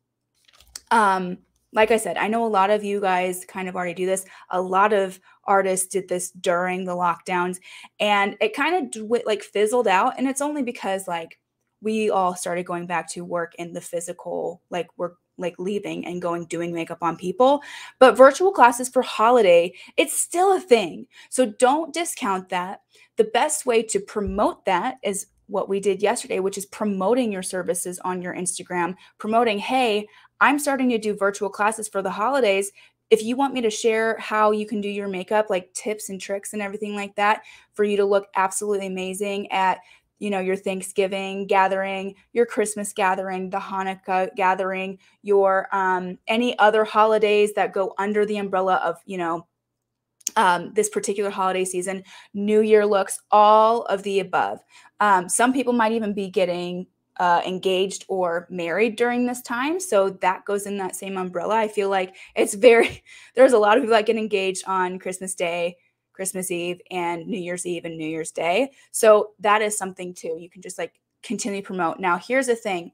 Um, like I said, I know a lot of you guys kind of already do this. A lot of artists did this during the lockdowns and it kind of like fizzled out. And it's only because like we all started going back to work in the physical, like we're like leaving and going doing makeup on people. But virtual classes for holiday, it's still a thing. So don't discount that. The best way to promote that is what we did yesterday, which is promoting your services on your Instagram, promoting, hey, I'm starting to do virtual classes for the holidays. If you want me to share how you can do your makeup, like tips and tricks and everything like that, for you to look absolutely amazing at you know your thanksgiving gathering your christmas gathering the hanukkah gathering your um any other holidays that go under the umbrella of you know um, this particular holiday season new year looks all of the above um, some people might even be getting uh, engaged or married during this time. So that goes in that same umbrella. I feel like it's very, there's a lot of people that get engaged on Christmas Day, Christmas Eve, and New Year's Eve and New Year's Day. So that is something too. You can just like continue promote. Now, here's the thing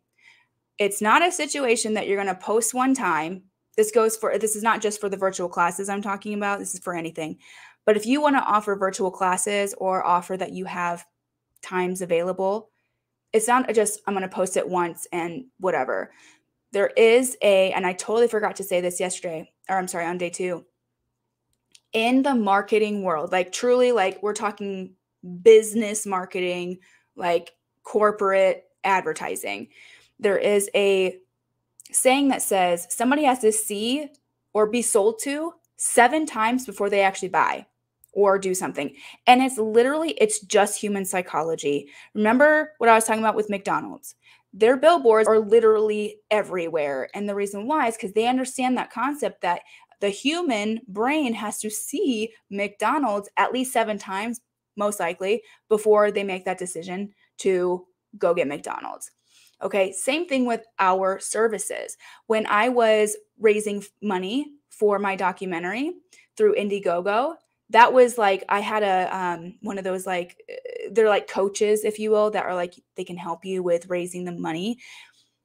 it's not a situation that you're going to post one time. This goes for, this is not just for the virtual classes I'm talking about, this is for anything. But if you want to offer virtual classes or offer that you have times available, it's not just I'm going to post it once and whatever. There is a, and I totally forgot to say this yesterday, or I'm sorry, on day two. In the marketing world, like truly, like we're talking business marketing, like corporate advertising, there is a saying that says somebody has to see or be sold to seven times before they actually buy or do something. And it's literally, it's just human psychology. Remember what I was talking about with McDonald's? Their billboards are literally everywhere. And the reason why is because they understand that concept that the human brain has to see McDonald's at least seven times, most likely, before they make that decision to go get McDonald's. Okay, same thing with our services. When I was raising money for my documentary through Indiegogo, that was like I had a um one of those like uh, they're like coaches if you will that are like they can help you with raising the money.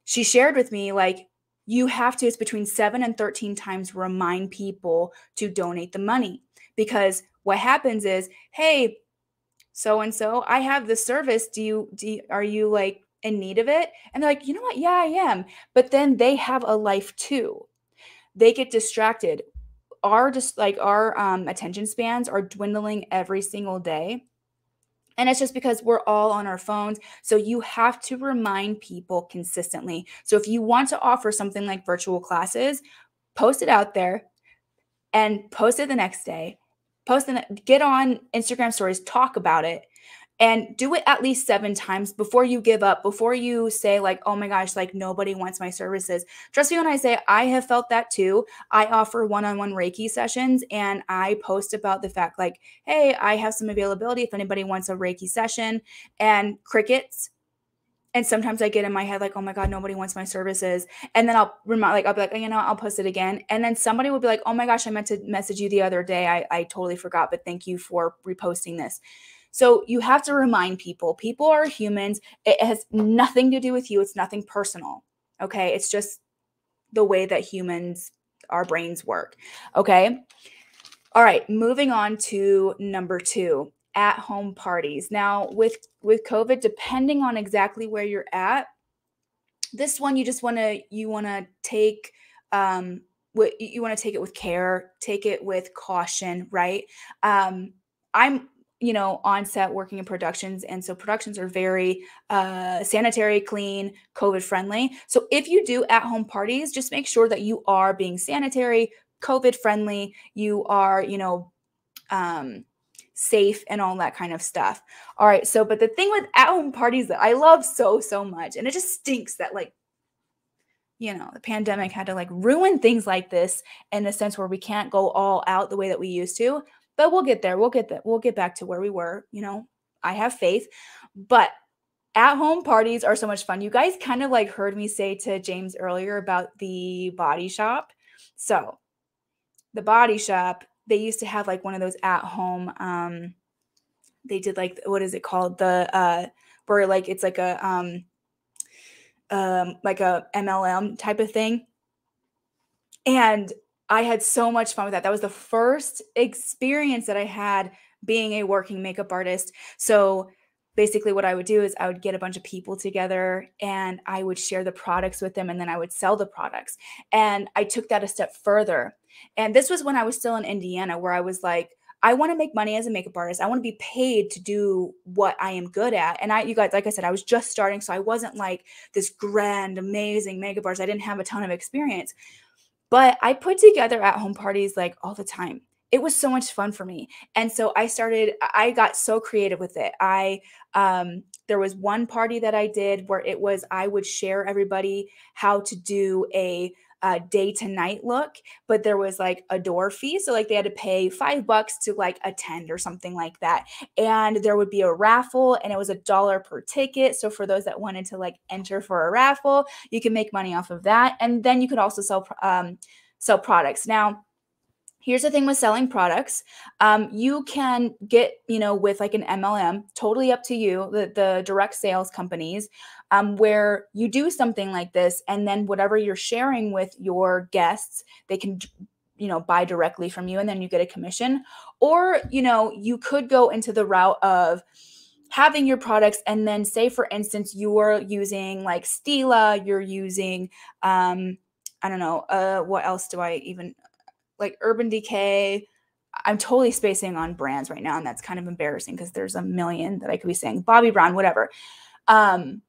She shared with me like you have to it's between 7 and 13 times remind people to donate the money. Because what happens is hey so and so I have this service. Do you do you, are you like in need of it? And they're like you know what? Yeah I am. But then they have a life too. They get distracted. Our just like our um, attention spans are dwindling every single day. And it's just because we're all on our phones. So you have to remind people consistently. So if you want to offer something like virtual classes, post it out there and post it the next day. Post it, get on Instagram stories, talk about it and do it at least seven times before you give up before you say like oh my gosh like nobody wants my services. Trust me when i say i have felt that too. I offer one-on-one reiki sessions and i post about the fact like hey i have some availability if anybody wants a reiki session and crickets. And sometimes I get in my head like, oh my god, nobody wants my services, and then I'll remind, like, I'll be like, oh, you know, I'll post it again, and then somebody will be like, oh my gosh, I meant to message you the other day, I I totally forgot, but thank you for reposting this. So you have to remind people people are humans. It has nothing to do with you, it's nothing personal. Okay. It's just the way that humans our brains work. Okay. All right, moving on to number 2, at home parties. Now, with with COVID depending on exactly where you're at, this one you just want to you want to take um what you want to take it with care, take it with caution, right? Um I'm you know on set working in productions and so productions are very uh, sanitary clean covid friendly. So if you do at home parties just make sure that you are being sanitary covid friendly you are you know um, safe and all that kind of stuff. All right so but the thing with at home parties that i love so so much and it just stinks that like you know the pandemic had to like ruin things like this in a sense where we can't go all out the way that we used to but we'll get there. We'll get that. We'll get back to where we were. You know, I have faith. But at home parties are so much fun. You guys kind of like heard me say to James earlier about the body shop. So, the body shop, they used to have like one of those at home um they did like what is it called? The uh where like it's like a um um like a MLM type of thing. And I had so much fun with that. That was the first experience that I had being a working makeup artist. So basically what I would do is I would get a bunch of people together and I would share the products with them and then I would sell the products. And I took that a step further. And this was when I was still in Indiana where I was like I want to make money as a makeup artist. I want to be paid to do what I am good at. And I, you guys, like I said, I was just starting. So I wasn't like this grand, amazing makeup artist. I didn't have a ton of experience. But I put together at home parties like all the time. It was so much fun for me. And so I started, I got so creative with it. I, um, there was one party that I did where it was, I would share everybody how to do a uh, day to night look, but there was like a door fee. So like they had to pay five bucks to like attend or something like that. And there would be a raffle and it was a dollar per ticket. So for those that wanted to like enter for a raffle, you can make money off of that. And then you could also sell, um, sell products. Now, here's the thing with selling products um, you can get you know with like an mlm totally up to you the, the direct sales companies um, where you do something like this and then whatever you're sharing with your guests they can you know buy directly from you and then you get a commission. Or you know you could go into the route of having your products and then say for instance you're using like stila you're using um i don't know uh what else do i even like Urban Decay. I'm totally spacing on brands right now, and that's kind of embarrassing because there's a million that I could be saying. Bobbi Brown, whatever. Um,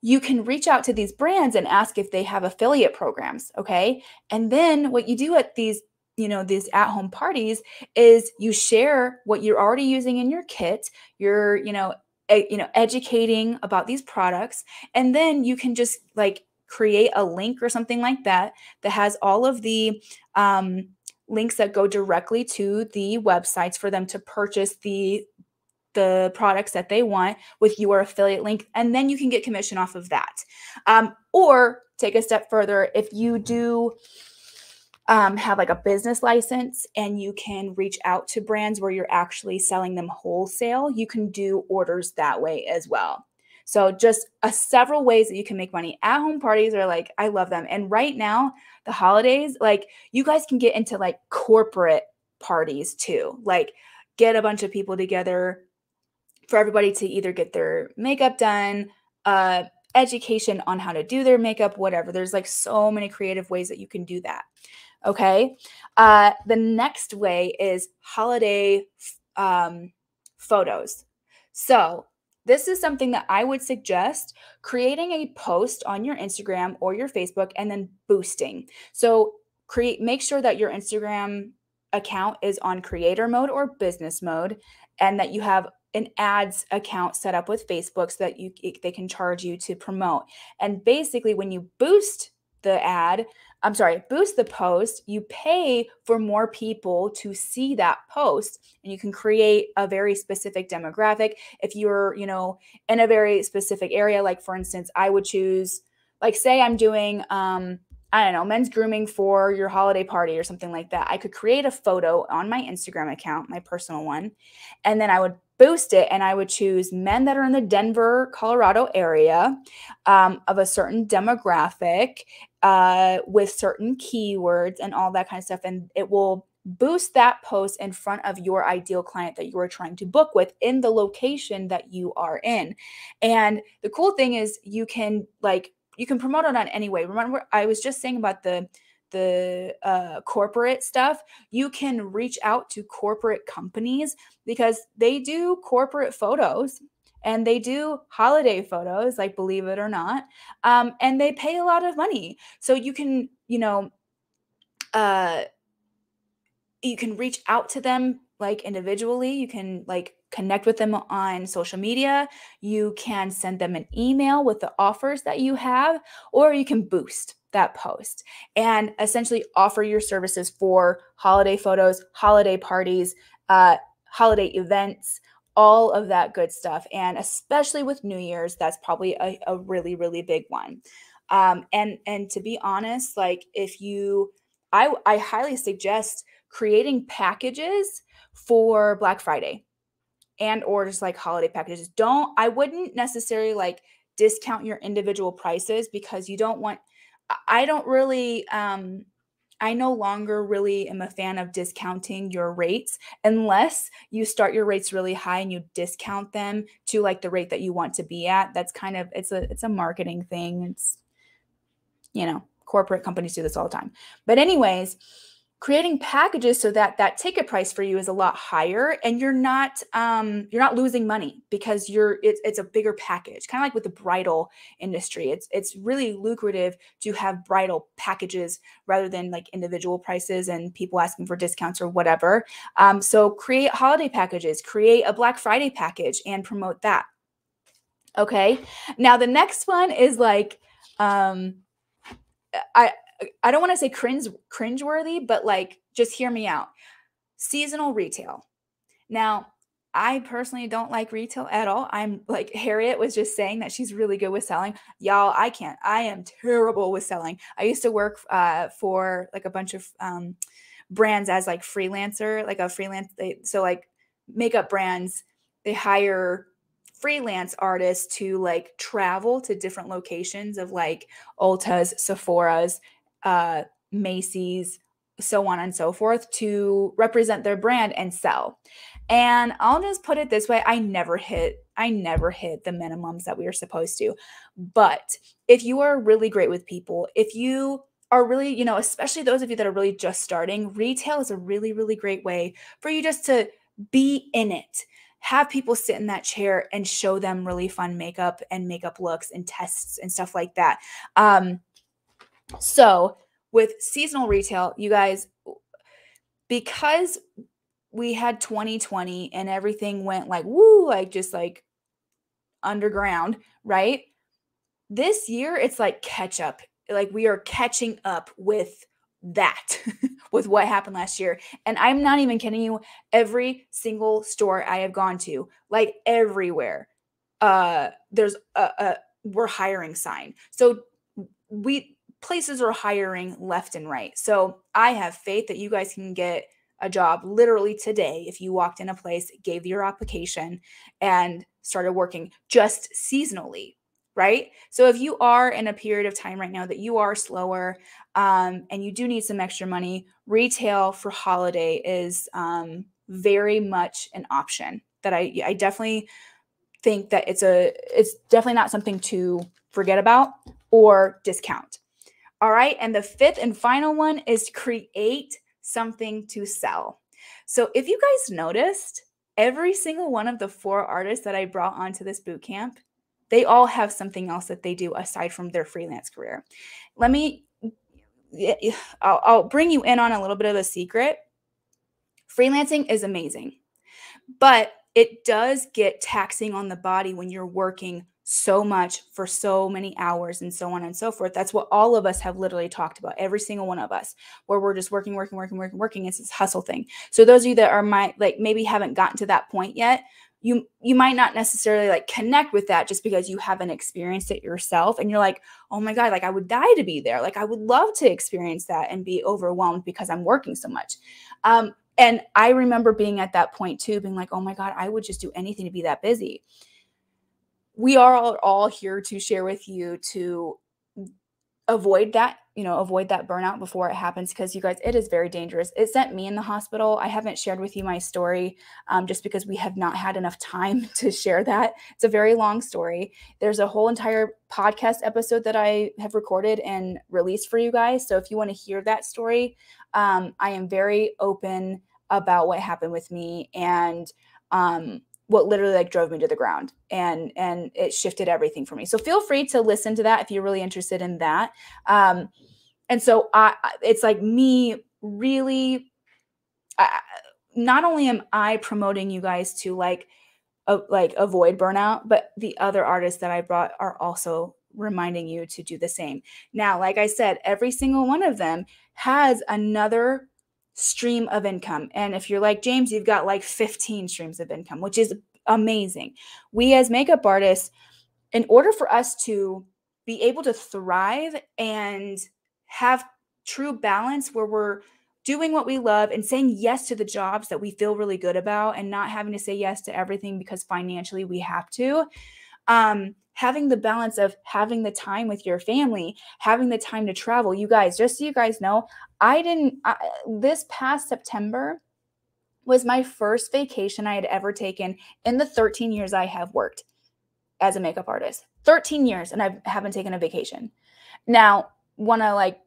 you can reach out to these brands and ask if they have affiliate programs, okay? And then what you do at these, you know, these at-home parties is you share what you're already using in your kit. You're, you know, you know, educating about these products, and then you can just like create a link or something like that that has all of the um, links that go directly to the websites for them to purchase the the products that they want with your affiliate link and then you can get commission off of that. Um, or take a step further if you do um, have like a business license and you can reach out to brands where you're actually selling them wholesale you can do orders that way as well so just a several ways that you can make money. At home parties are like I love them. And right now, the holidays, like you guys can get into like corporate parties too. Like get a bunch of people together for everybody to either get their makeup done, uh education on how to do their makeup, whatever. There's like so many creative ways that you can do that. Okay. Uh, the next way is holiday um, photos. So this is something that I would suggest creating a post on your Instagram or your Facebook and then boosting. So create make sure that your Instagram account is on creator mode or business mode and that you have an ads account set up with Facebook so that you they can charge you to promote. And basically when you boost the ad, I'm sorry, boost the post, you pay for more people to see that post and you can create a very specific demographic. If you're, you know, in a very specific area, like for instance, I would choose, like, say I'm doing um, I don't know, men's grooming for your holiday party or something like that. I could create a photo on my Instagram account, my personal one, and then I would boost it and I would choose men that are in the Denver, Colorado area um, of a certain demographic uh, with certain keywords and all that kind of stuff. And it will boost that post in front of your ideal client that you are trying to book with in the location that you are in. And the cool thing is you can like you can promote it on any way. Remember I was just saying about the the uh, corporate stuff, you can reach out to corporate companies because they do corporate photos and they do holiday photos, like believe it or not, um, and they pay a lot of money. So you can, you know, uh, you can reach out to them like individually. You can like connect with them on social media. You can send them an email with the offers that you have, or you can boost that post and essentially offer your services for holiday photos, holiday parties, uh, holiday events, all of that good stuff. And especially with New Year's, that's probably a, a really, really big one. Um, and and to be honest, like if you, I I highly suggest creating packages for Black Friday and or just like holiday packages. Don't I wouldn't necessarily like discount your individual prices because you don't want I don't really um I no longer really am a fan of discounting your rates unless you start your rates really high and you discount them to like the rate that you want to be at. That's kind of it's a it's a marketing thing. It's you know, corporate companies do this all the time. But anyways, creating packages so that that ticket price for you is a lot higher and you're not um you're not losing money because you're it's, it's a bigger package kind of like with the bridal industry. It's it's really lucrative to have bridal packages rather than like individual prices and people asking for discounts or whatever. Um so create holiday packages create a black friday package and promote that. Okay? Now the next one is like um I I don't want to say cringe cringeworthy, but like just hear me out. Seasonal retail. Now, I personally don't like retail at all. I'm like Harriet was just saying that she's really good with selling. Y'all, I can't. I am terrible with selling. I used to work uh, for like a bunch of um, brands as like freelancer, like a freelance. They, so like makeup brands, they hire freelance artists to like travel to different locations of like Ulta's, Sephora's, uh, Macy's, so on and so forth to represent their brand and sell. And I'll just put it this way, I never hit I never hit the minimums that we were supposed to. But if you are really great with people, if you are really, you know, especially those of you that are really just starting, retail is a really really great way for you just to be in it. Have people sit in that chair and show them really fun makeup and makeup looks and tests and stuff like that. Um, so, with seasonal retail, you guys, because we had 2020 and everything went like woo, like just like underground, right? This year, it's like catch up. Like we are catching up with that, with what happened last year. And I'm not even kidding you. Every single store I have gone to, like everywhere, uh, there's a, a we're hiring sign. So we places are hiring left and right. So I have faith that you guys can get a job literally today if you walked in a place, gave your application, and started working just seasonally, right? So if you are in a period of time right now that you are slower um, and you do need some extra money, retail for holiday is um, very much an option that I, I definitely think that it's a it's definitely not something to forget about or discount. All right. And the fifth and final one is create something to sell. So if you guys noticed, every single one of the four artists that I brought onto this boot camp, they all have something else that they do aside from their freelance career. Let me, I'll, I'll bring you in on a little bit of a secret. Freelancing is amazing, but it does get taxing on the body when you're working so much for so many hours and so on and so forth. That's what all of us have literally talked about, every single one of us, where we're just working, working, working, working, working. It's this hustle thing. So those of you that are my like maybe haven't gotten to that point yet, you you might not necessarily like connect with that just because you haven't experienced it yourself and you're like oh my god like i would die to be there like i would love to experience that and be overwhelmed because i'm working so much um, and i remember being at that point too being like oh my god i would just do anything to be that busy we are all here to share with you to avoid that you know avoid that burnout before it happens because you guys it is very dangerous. It sent me in the hospital. I haven't shared with you my story um, just because we have not had enough time to share that. It's a very long story. There's a whole entire podcast episode that i have recorded and released for you guys. So if you want to hear that story um, i am very open about what happened with me and um, what literally like drove me to the ground and and it shifted everything for me. So feel free to listen to that if you're really interested in that. Um and so i it's like me really I, not only am i promoting you guys to like uh, like avoid burnout but the other artists that i brought are also reminding you to do the same. Now like i said every single one of them has another stream of income. And if you're like James, you've got like 15 streams of income, which is amazing. We as makeup artists, in order for us to be able to thrive and have true balance where we're doing what we love and saying yes to the jobs that we feel really good about and not having to say yes to everything because financially we have to um, having the balance of having the time with your family, having the time to travel. You guys, just so you guys know, I didn't, I, this past September was my first vacation I had ever taken in the 13 years I have worked as a makeup artist. 13 years, and I haven't taken a vacation. Now, want to like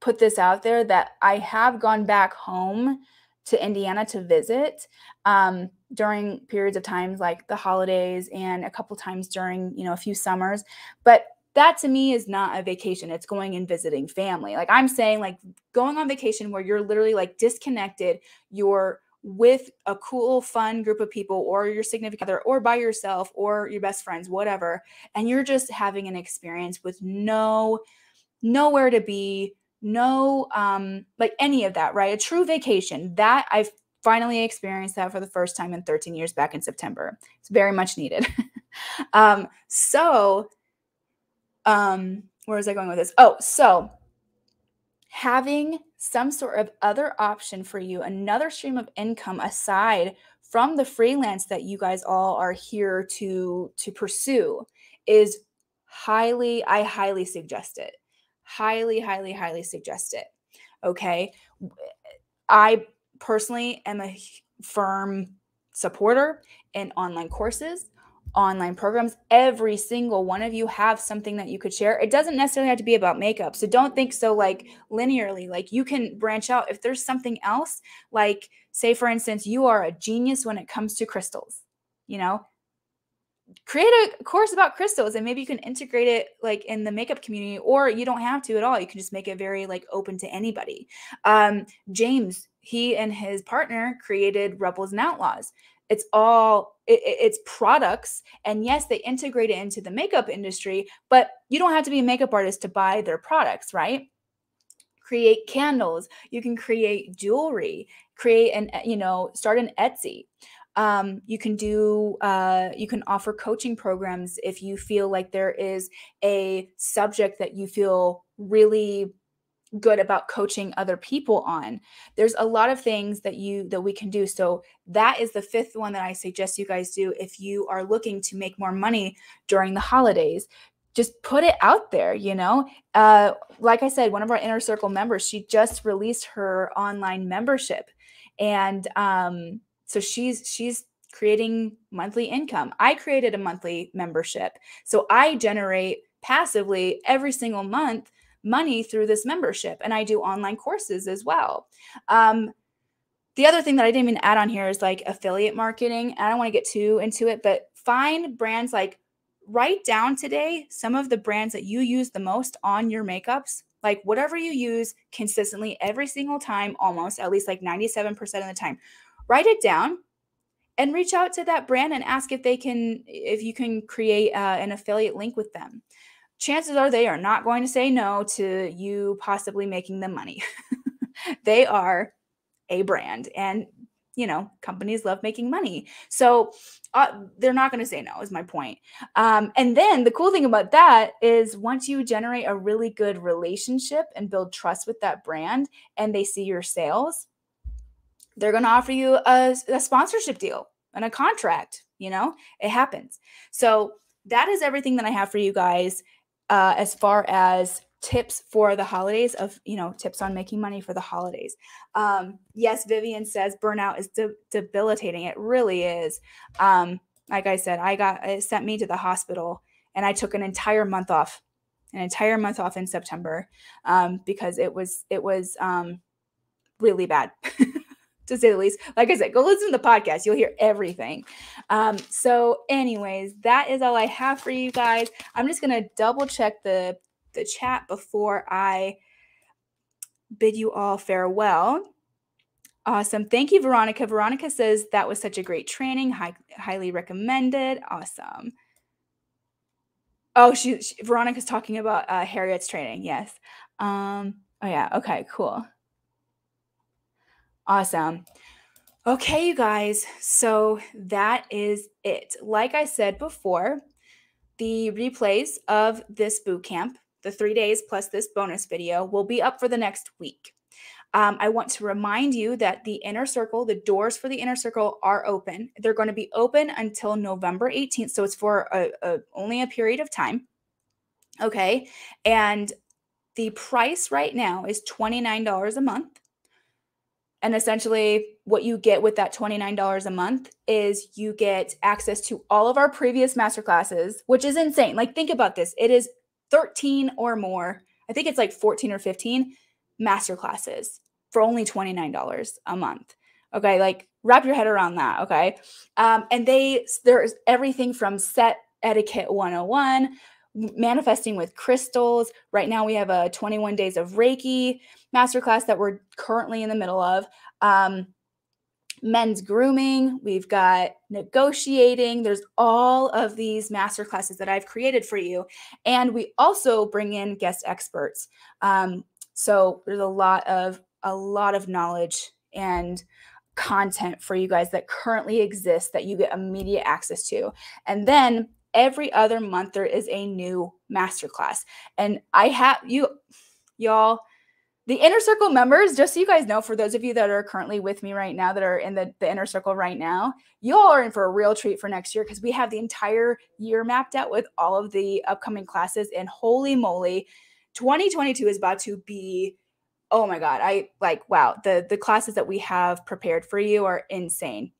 put this out there that I have gone back home to Indiana to visit um, during periods of times like the holidays and a couple times during you know a few summers. But that to me is not a vacation. It's going and visiting family. Like I'm saying, like going on vacation where you're literally like disconnected. You're with a cool, fun group of people, or your significant other, or by yourself, or your best friends, whatever, and you're just having an experience with no nowhere to be, no um like any of that right? A true vacation that i've finally experienced that for the first time in 13 years back in september. It's very much needed. Um so um where was i going with this? Oh so having some sort of other option for you another stream of income aside from the freelance that you guys all are here to to pursue is highly i highly suggest it highly, highly, highly suggest it. Okay. I personally am a firm supporter in online courses, online programs. Every single one of you have something that you could share. It doesn't necessarily have to be about makeup. So don't think so like linearly. Like you can branch out if there's something else, like say for instance, you are a genius when it comes to crystals. You know, create a course about crystals and maybe you can integrate it like in the makeup community or you don't have to at all. You can just make it very like open to anybody. Um james he and his partner created rebels and outlaws. It's all it, it's products and yes they integrate it into the makeup industry but you don't have to be a makeup artist to buy their products right? Create candles. You can create jewelry. Create an you know start an etsy um, you can do uh, you can offer coaching programs if you feel like there is a subject that you feel really good about coaching other people on. There's a lot of things that you that we can do. So that is the fifth one that i suggest you guys do if you are looking to make more money during the holidays. Just put it out there you know? Uh, like i said one of our inner circle members she just released her online membership. And um, so she's she's creating monthly income. I created a monthly membership. So I generate passively every single month money through this membership and I do online courses as well. Um, the other thing that I didn't even add on here is like affiliate marketing. I don't want to get too into it, but find brands like write down today some of the brands that you use the most on your makeups. Like whatever you use consistently every single time, almost at least like 97% of the time write it down and reach out to that brand and ask if they can if you can create uh, an affiliate link with them chances are they are not going to say no to you possibly making them money they are a brand and you know, companies love making money. So uh, they're not going to say no, is my point. Um, and then the cool thing about that is once you generate a really good relationship and build trust with that brand and they see your sales, they're going to offer you a, a sponsorship deal and a contract. You know, it happens. So that is everything that I have for you guys uh, as far as tips for the holidays of you know tips on making money for the holidays um yes vivian says burnout is de- debilitating it really is um like i said i got it sent me to the hospital and i took an entire month off an entire month off in september um because it was it was um really bad to say the least like i said go listen to the podcast you'll hear everything um so anyways that is all i have for you guys i'm just gonna double check the the chat before I bid you all farewell. Awesome. Thank you, Veronica. Veronica says that was such a great training. High, highly recommended. Awesome. Oh, she, she Veronica's talking about uh, Harriet's training. Yes. Um, oh yeah. Okay, cool. Awesome. Okay, you guys. So that is it. Like I said before, the replays of this boot camp the three days plus this bonus video will be up for the next week. Um, I want to remind you that the inner circle, the doors for the inner circle are open. They're going to be open until November 18th. So it's for a, a, only a period of time. Okay. And the price right now is $29 a month. And essentially, what you get with that $29 a month is you get access to all of our previous masterclasses, which is insane. Like, think about this it is 13 or more, I think it's like 14 or 15 master classes for only $29 a month. Okay, like wrap your head around that. Okay. Um, and they, there's everything from set etiquette 101, manifesting with crystals. Right now, we have a 21 days of Reiki masterclass that we're currently in the middle of. Um, men's grooming, we've got negotiating. There's all of these master classes that I've created for you. And we also bring in guest experts. Um, so there's a lot of a lot of knowledge and content for you guys that currently exists that you get immediate access to. And then every other month there is a new masterclass. And I have you y'all the inner circle members, just so you guys know, for those of you that are currently with me right now, that are in the, the inner circle right now, you all are in for a real treat for next year because we have the entire year mapped out with all of the upcoming classes. And holy moly, 2022 is about to be oh my god i like wow the the classes that we have prepared for you are insane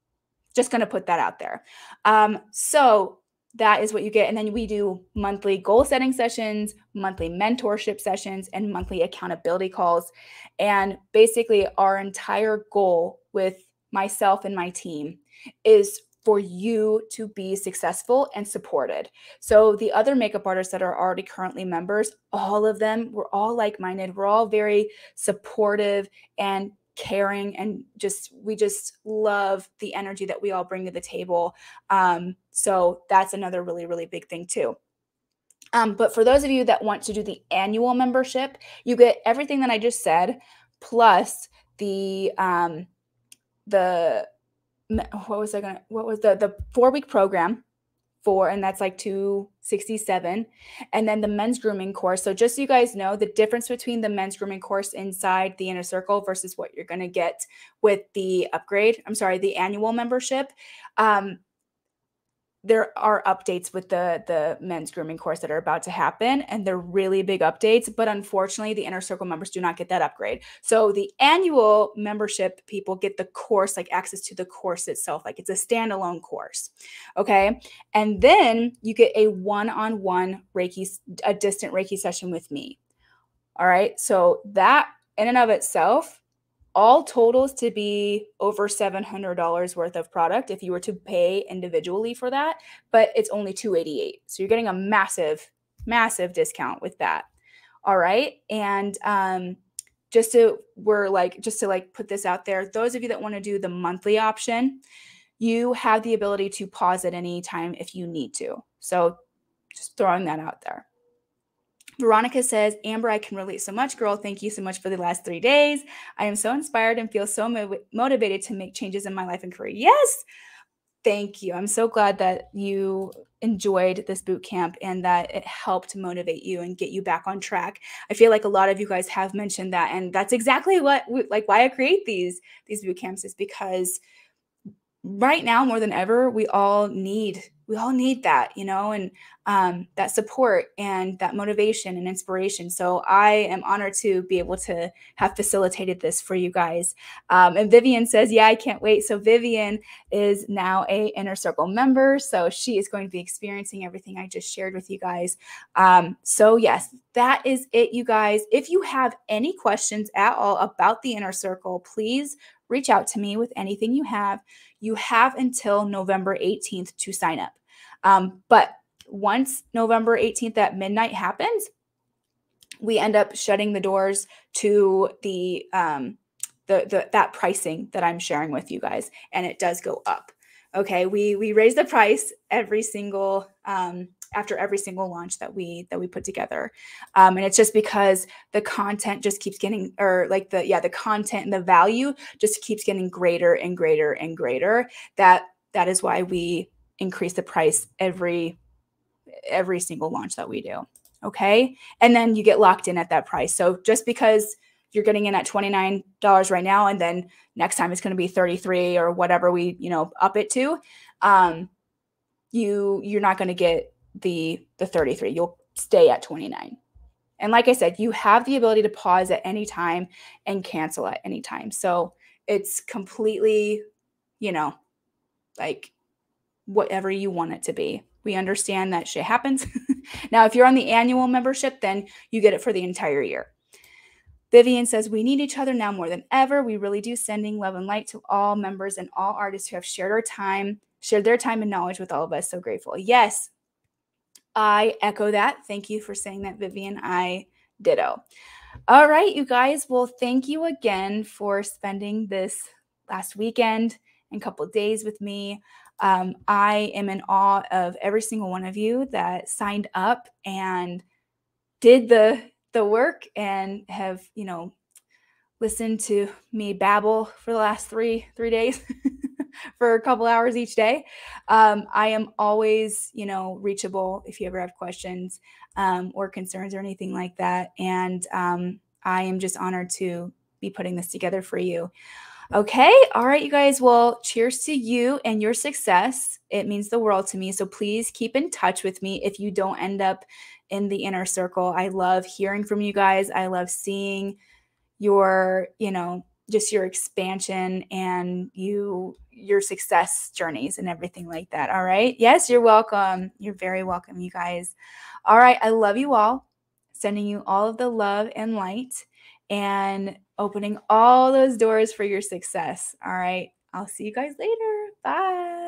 just going to put that out there um so that is what you get. And then we do monthly goal setting sessions, monthly mentorship sessions, and monthly accountability calls. And basically, our entire goal with myself and my team is for you to be successful and supported. So the other makeup artists that are already currently members, all of them, we're all like-minded. We're all very supportive and caring and just we just love the energy that we all bring to the table. Um, so that's another really really big thing too. Um, but for those of you that want to do the annual membership you get everything that i just said plus the um, the what was i gonna what was the the four week program four, and that's like 267. And then the men's grooming course. So just so you guys know the difference between the men's grooming course inside the inner circle versus what you're going to get with the upgrade. I'm sorry, the annual membership. Um, there are updates with the the men's grooming course that are about to happen and they're really big updates but unfortunately the inner circle members do not get that upgrade. So the annual membership people get the course like access to the course itself like it's a standalone course okay? And then you get a one-on-one reiki a distant reiki session with me all right? So that in and of itself all totals to be over $700 worth of product if you were to pay individually for that, but it's only 288. So you're getting a massive massive discount with that. All right? And um just to we're like just to like put this out there, those of you that want to do the monthly option, you have the ability to pause at any time if you need to. So just throwing that out there. Veronica says, Amber, I can relate so much, girl. Thank you so much for the last three days. I am so inspired and feel so mo- motivated to make changes in my life and career. Yes. Thank you. I'm so glad that you enjoyed this boot camp and that it helped motivate you and get you back on track. I feel like a lot of you guys have mentioned that and that's exactly what like why I create these these boot camps is because right now more than ever we all need we all need that you know and um, that support and that motivation and inspiration. So i am honored to be able to have facilitated this for you guys. Um, and vivian says yeah i can't wait. So vivian is now a inner circle member so she is going to be experiencing everything i just shared with you guys. Um, so yes that is it you guys. If you have any questions at all about the inner circle please reach out to me with anything you have you have until November 18th to sign up. Um, but once November 18th at midnight happens, we end up shutting the doors to the um, the, the that pricing that I'm sharing with you guys, and it does go up. Okay, we we raise the price every single um, after every single launch that we that we put together. Um, and it's just because the content just keeps getting or like the yeah the content and the value just keeps getting greater and greater and greater. That that is why we increase the price every every single launch that we do okay? And then you get locked in at that price. So just because you're getting in at $29 right now and then next time it's going to be 33 or whatever we you know up it to um you you're not going to get the the 33 you'll stay at 29 and like i said you have the ability to pause at any time and cancel at any time so it's completely you know like whatever you want it to be we understand that shit happens now if you're on the annual membership then you get it for the entire year Vivian says, We need each other now more than ever. We really do sending love and light to all members and all artists who have shared our time, shared their time and knowledge with all of us. So grateful. Yes, I echo that. Thank you for saying that, Vivian. I ditto. All right, you guys. Well, thank you again for spending this last weekend and couple days with me. Um, I am in awe of every single one of you that signed up and did the the work and have you know listened to me babble for the last three three days. for a couple hours each day. Um, I am always, you know, reachable if you ever have questions um, or concerns or anything like that. And um, I am just honored to be putting this together for you. Okay. All right, you guys. Well, cheers to you and your success. It means the world to me. So please keep in touch with me if you don't end up in the inner circle. I love hearing from you guys. I love seeing your, you know, just your expansion and you your success journeys and everything like that. All right. Yes, you're welcome. You're very welcome, you guys. All right. I love you all. Sending you all of the love and light and opening all those doors for your success. All right. I'll see you guys later. Bye.